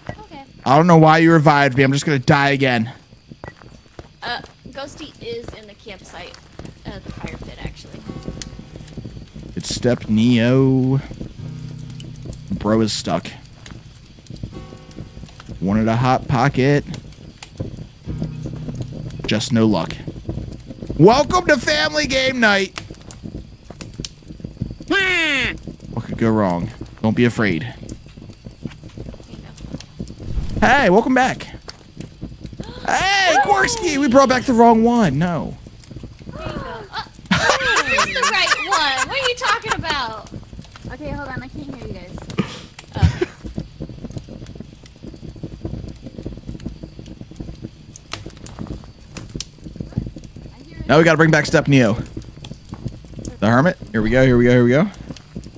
Okay. I don't know why you revived me. I'm just gonna die again. Uh, Ghosty is in the campsite. Uh, the fire pit, actually. It's Step Neo. Bro is stuck. Wanted a hot pocket. Just no luck. Welcome to family game night. Hmm. What could go wrong? Don't be afraid. Hey, welcome back. Hey, Gorski, we brought back the wrong one. No. There you. Here's the right one. What are you talking about? Okay, hold on. I can't hear you guys. Oh. Now we gotta bring back Step Neo. The Hermit. Here we go, here we go, here we go.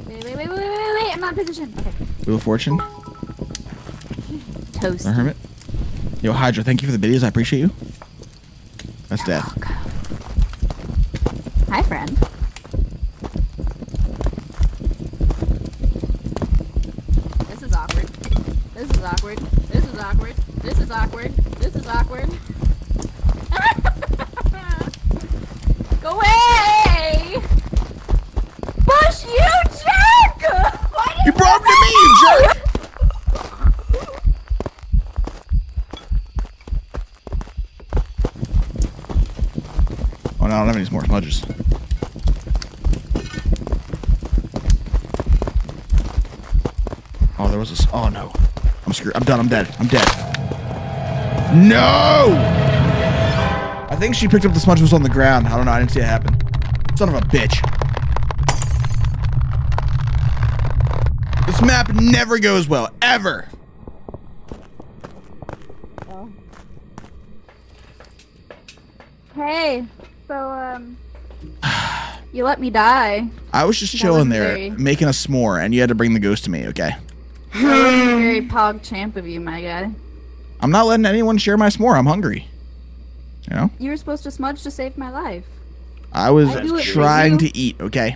Wait, wait, wait, wait, wait, wait, wait. I'm not in position. Okay. Wheel of Fortune. Toast. The Hermit. Yo, Hydra, thank you for the videos. I appreciate you. That's death. Hi, friend. This is awkward. This is awkward. This is awkward. This is awkward. This is awkward. I'm done. I'm dead. I'm dead. No! I think she picked up the smudge was on the ground. I don't know. I didn't see it happen. Son of a bitch. This map never goes well. Ever. Oh. Hey. So, um... you let me die. I was just that chilling there, making a s'more, and you had to bring the ghost to me, okay? very pog champ of you, my guy. I'm not letting anyone share my s'more. I'm hungry. You know? You were supposed to smudge to save my life. I was I trying to eat, okay?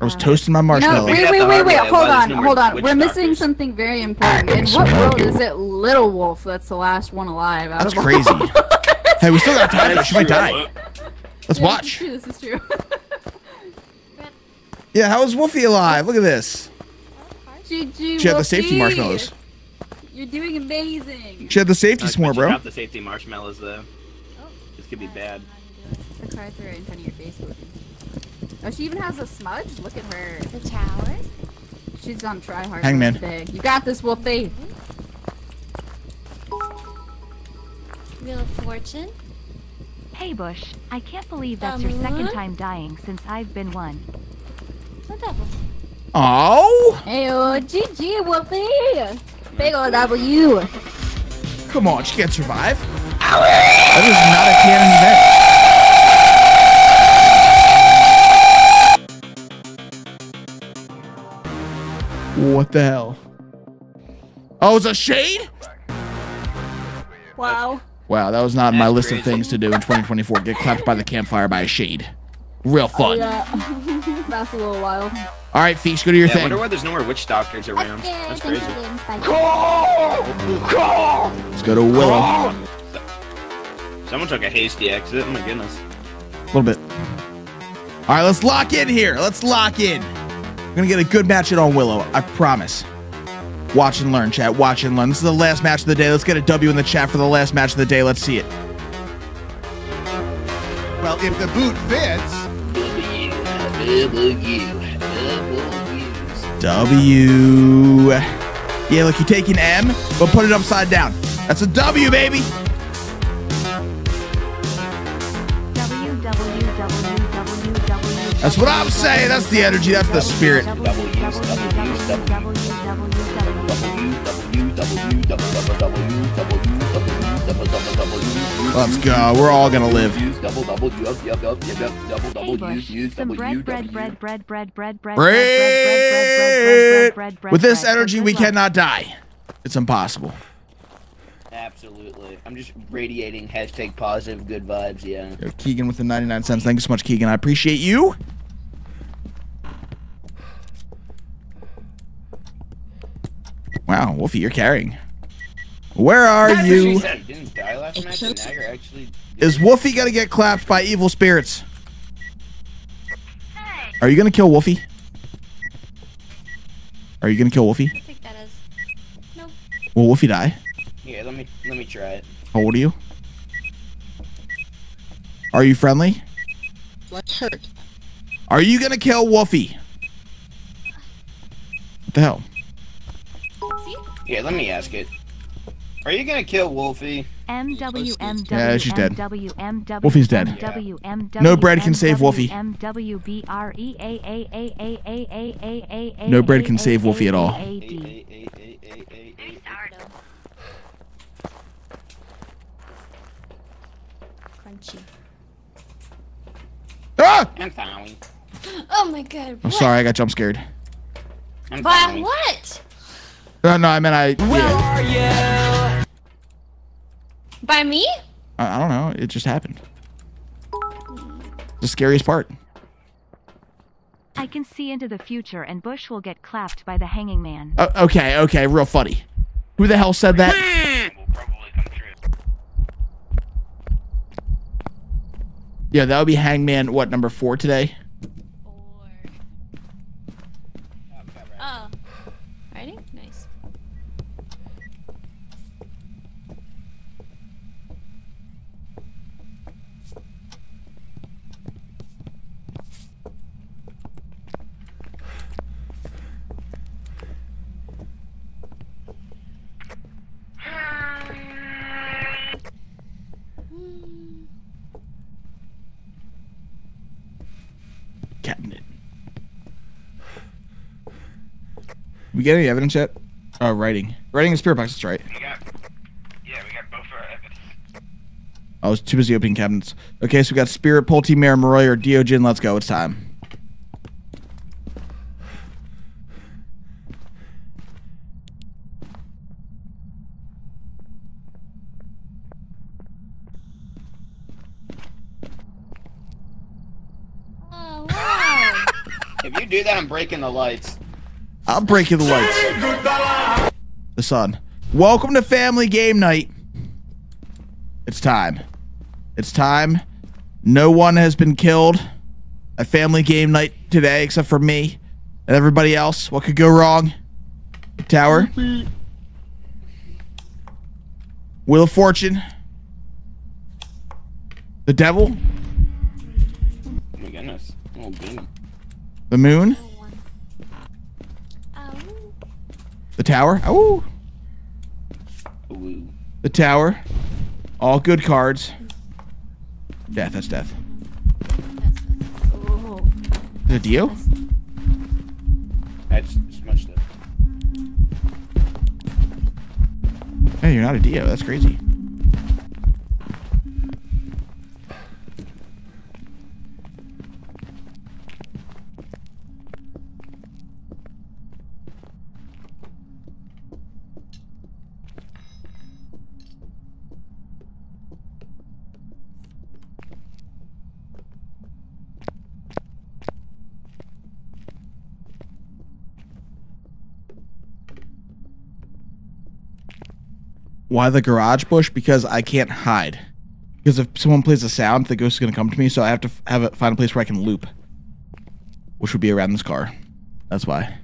I was uh, toasting my marshmallow. No, wait, wait, wait, wait, hold on, hold on. We're missing something very important. In what world is it Little Wolf that's the last one alive? That's crazy. hey, we still got time. She might die. Let's watch. This is true. Yeah, how is Wolfie alive? Look at this. GG, she had the safety marshmallows. You're doing amazing. She had the safety s'more, bro. Drop the safety marshmallows, though. Oh. This could be bad. The car threw it in front of your face, Wolfie. Oh, she even has a smudge? Look at her. The tower? She's on try hard Hangman. You got this, Wolfie. Wheel of Fortune? Hey, Bush. I can't believe that's your second time dying since I've been one. No. Oh! Hey, oh, GG, Wolfie! Big ol' W. Come on, she can't survive. Owie! That is not a canon event. What the hell? Oh, it's a shade? Wow. Wow, that was not on my list of things to do in 2024. Get clapped by the campfire by a shade real oh, fun. Oh, yeah. That's a little wild. All right, feast. go to your yeah, thing. I wonder why there's no more witch doctors around. That's crazy. Let's go to Willow. Someone took a hasty exit. Oh my goodness. A little bit. All right, let's lock in here. Let's lock in. We're gonna get a good match at on Willow. I promise. Watch and learn, chat. Watch and learn. This is the last match of the day. Let's get a W in the chat for the last match of the day. Let's see it. Well, if the boot fits. W. W. Yeah, look, you take an M, but put it upside down. That's a W, baby. That's what I'm saying. That's the energy. That's the spirit. Let's go. We're all gonna live. Bread. With this energy, we cannot die. It's impossible. Absolutely. I'm just radiating hashtag positive good vibes, yeah. Keegan with the 99 cents. Thank you so much, Keegan. I appreciate you. Wow, Wolfie, you're carrying. Where are you? Is Wolfie gonna get clapped by evil spirits? Are you gonna kill Wolfie? Are you gonna kill Wolfie? I think that is. Will Wolfie die? Yeah, let me let me try it. How old are you? Are you friendly? Let's hurt. Are you gonna kill Wolfie? What the hell? Yeah, let me ask it. Are you gonna kill Wolfie? MWM Yeah, she's dead. Wolfie's dead. No bread can save Wolfie. No bread can save Wolfie at all. Ah! I'm. Oh my god. I'm sorry, I got jump scared. By what? No, no, I meant I. Yeah. By me? I, I don't know. It just happened. The scariest part. I can see into the future and Bush will get clapped by the hanging man. Uh, okay, okay, real funny. Who the hell said that? Yeah, that would be Hangman. What number four today? Oh. Ready? Nice. We get any evidence yet? Oh, writing. Writing and spirit box. That's right. yeah, we got both our evidence. I was too busy opening cabinets. Okay, so we got Spirit, Pulte, Mare, Moroi, Deogen. Let's go. It's time. Oh, wow. If you do that, I'm breaking the lights. I'm breaking the lights. The sun. Welcome to family game night. It's time. It's time. No one has been killed at family game night today except for me and everybody else. What could go wrong? Tower. Wheel of Fortune. The devil. Oh my goodness. Oh. The moon. The tower. Oh. Ooh. The tower. All good cards. Death. That's death. Oh. Is it Dio? I just smushed. Hey, you're not a Dio. That's crazy. Why the garage bush? Because I can't hide. Because if someone plays a sound, the ghost is going to come to me, so I have to have it find a place where I can loop. Which would be around this car. That's why.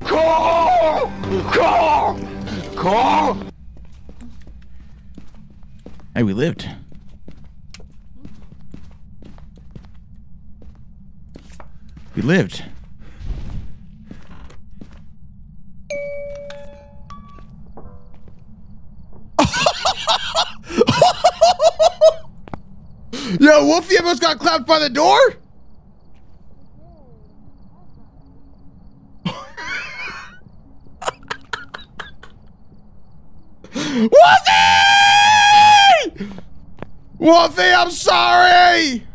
Call! Call! Call! Hey, we lived. We lived. Yo, Wolfie almost got clapped by the door? Wolfie! Wolfie, I'm sorry!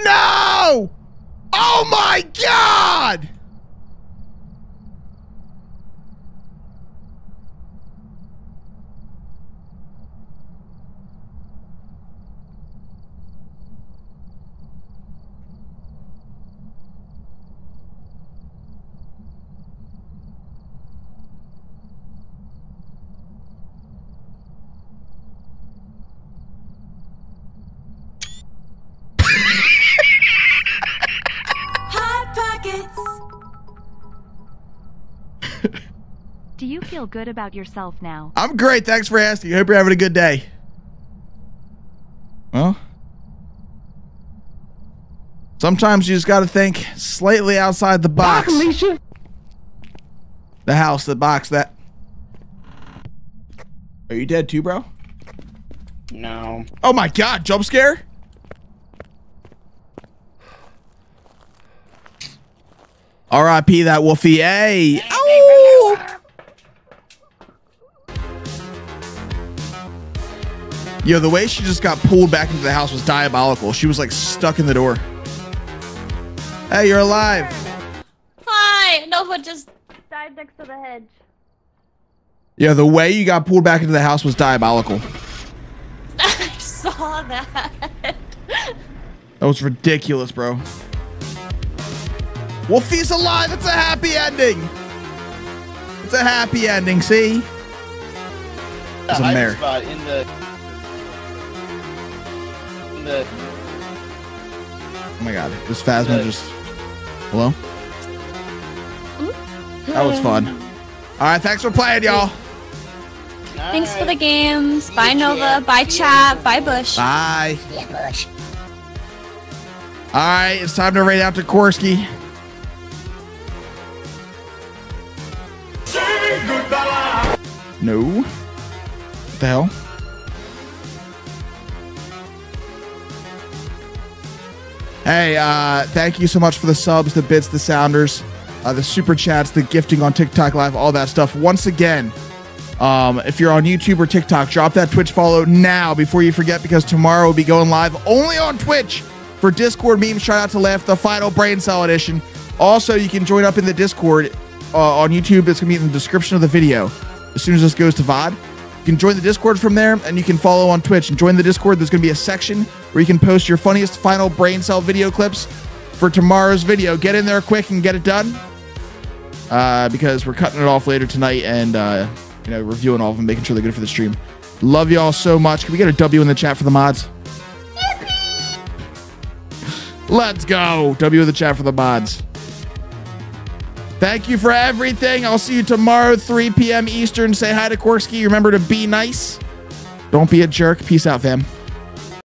No! Oh my god! Feel good about yourself now? I'm great. Thanks for asking. Hope you're having a good day. Well, sometimes you just got to think slightly outside the box. The house, the box, that. Are you dead too, bro? No. Oh my god, jump scare? R.I.P. that Wolfie. Hey. Ow! Yo, the way she just got pulled back into the house was diabolical. She was like stuck in the door. Hey, you're alive. Hi! Nova just died next to the hedge. Yeah, the way you got pulled back into the house was diabolical. I saw that. That was ridiculous, bro. Wolfie's alive. It's a happy ending. It's a happy ending. See? It's a hiding mare. Spot the. Oh my god. This Phasma just. Hello? That was fun. All right. Thanks for playing, y'all. Thanks for the games. Bye Nova. Bye chat. Bye Bush. Bye. Yeah, Bush. All right. It's time to raid out to Korsky. No. What the hell? Hey, uh, thank you so much for the subs, the bits, the sounders, uh, the super chats, the gifting on TikTok Live, all that stuff. Once again, um, if you're on YouTube or TikTok, drop that Twitch follow now before you forget because tomorrow we'll be going live only on Twitch for Discord memes. Shout out to Left, the final Brain Cell edition. Also, you can join up in the Discord uh, on YouTube. It's going to be in the description of the video. As soon as this goes to VOD, you can join the Discord from there and you can follow on Twitch. And join the Discord. There's going to be a section where you can post your funniest final Brain Cell video clips for tomorrow's video. Get in there quick and get it done uh, because we're cutting it off later tonight and uh, you know reviewing all of them, making sure they're good for the stream. Love you all so much. Can we get a W in the chat for the mods? Let's go. W in the chat for the mods. Thank you for everything. I'll see you tomorrow, 3 p.m. Eastern. Say hi to Korski. Remember to be nice. Don't be a jerk. Peace out, fam.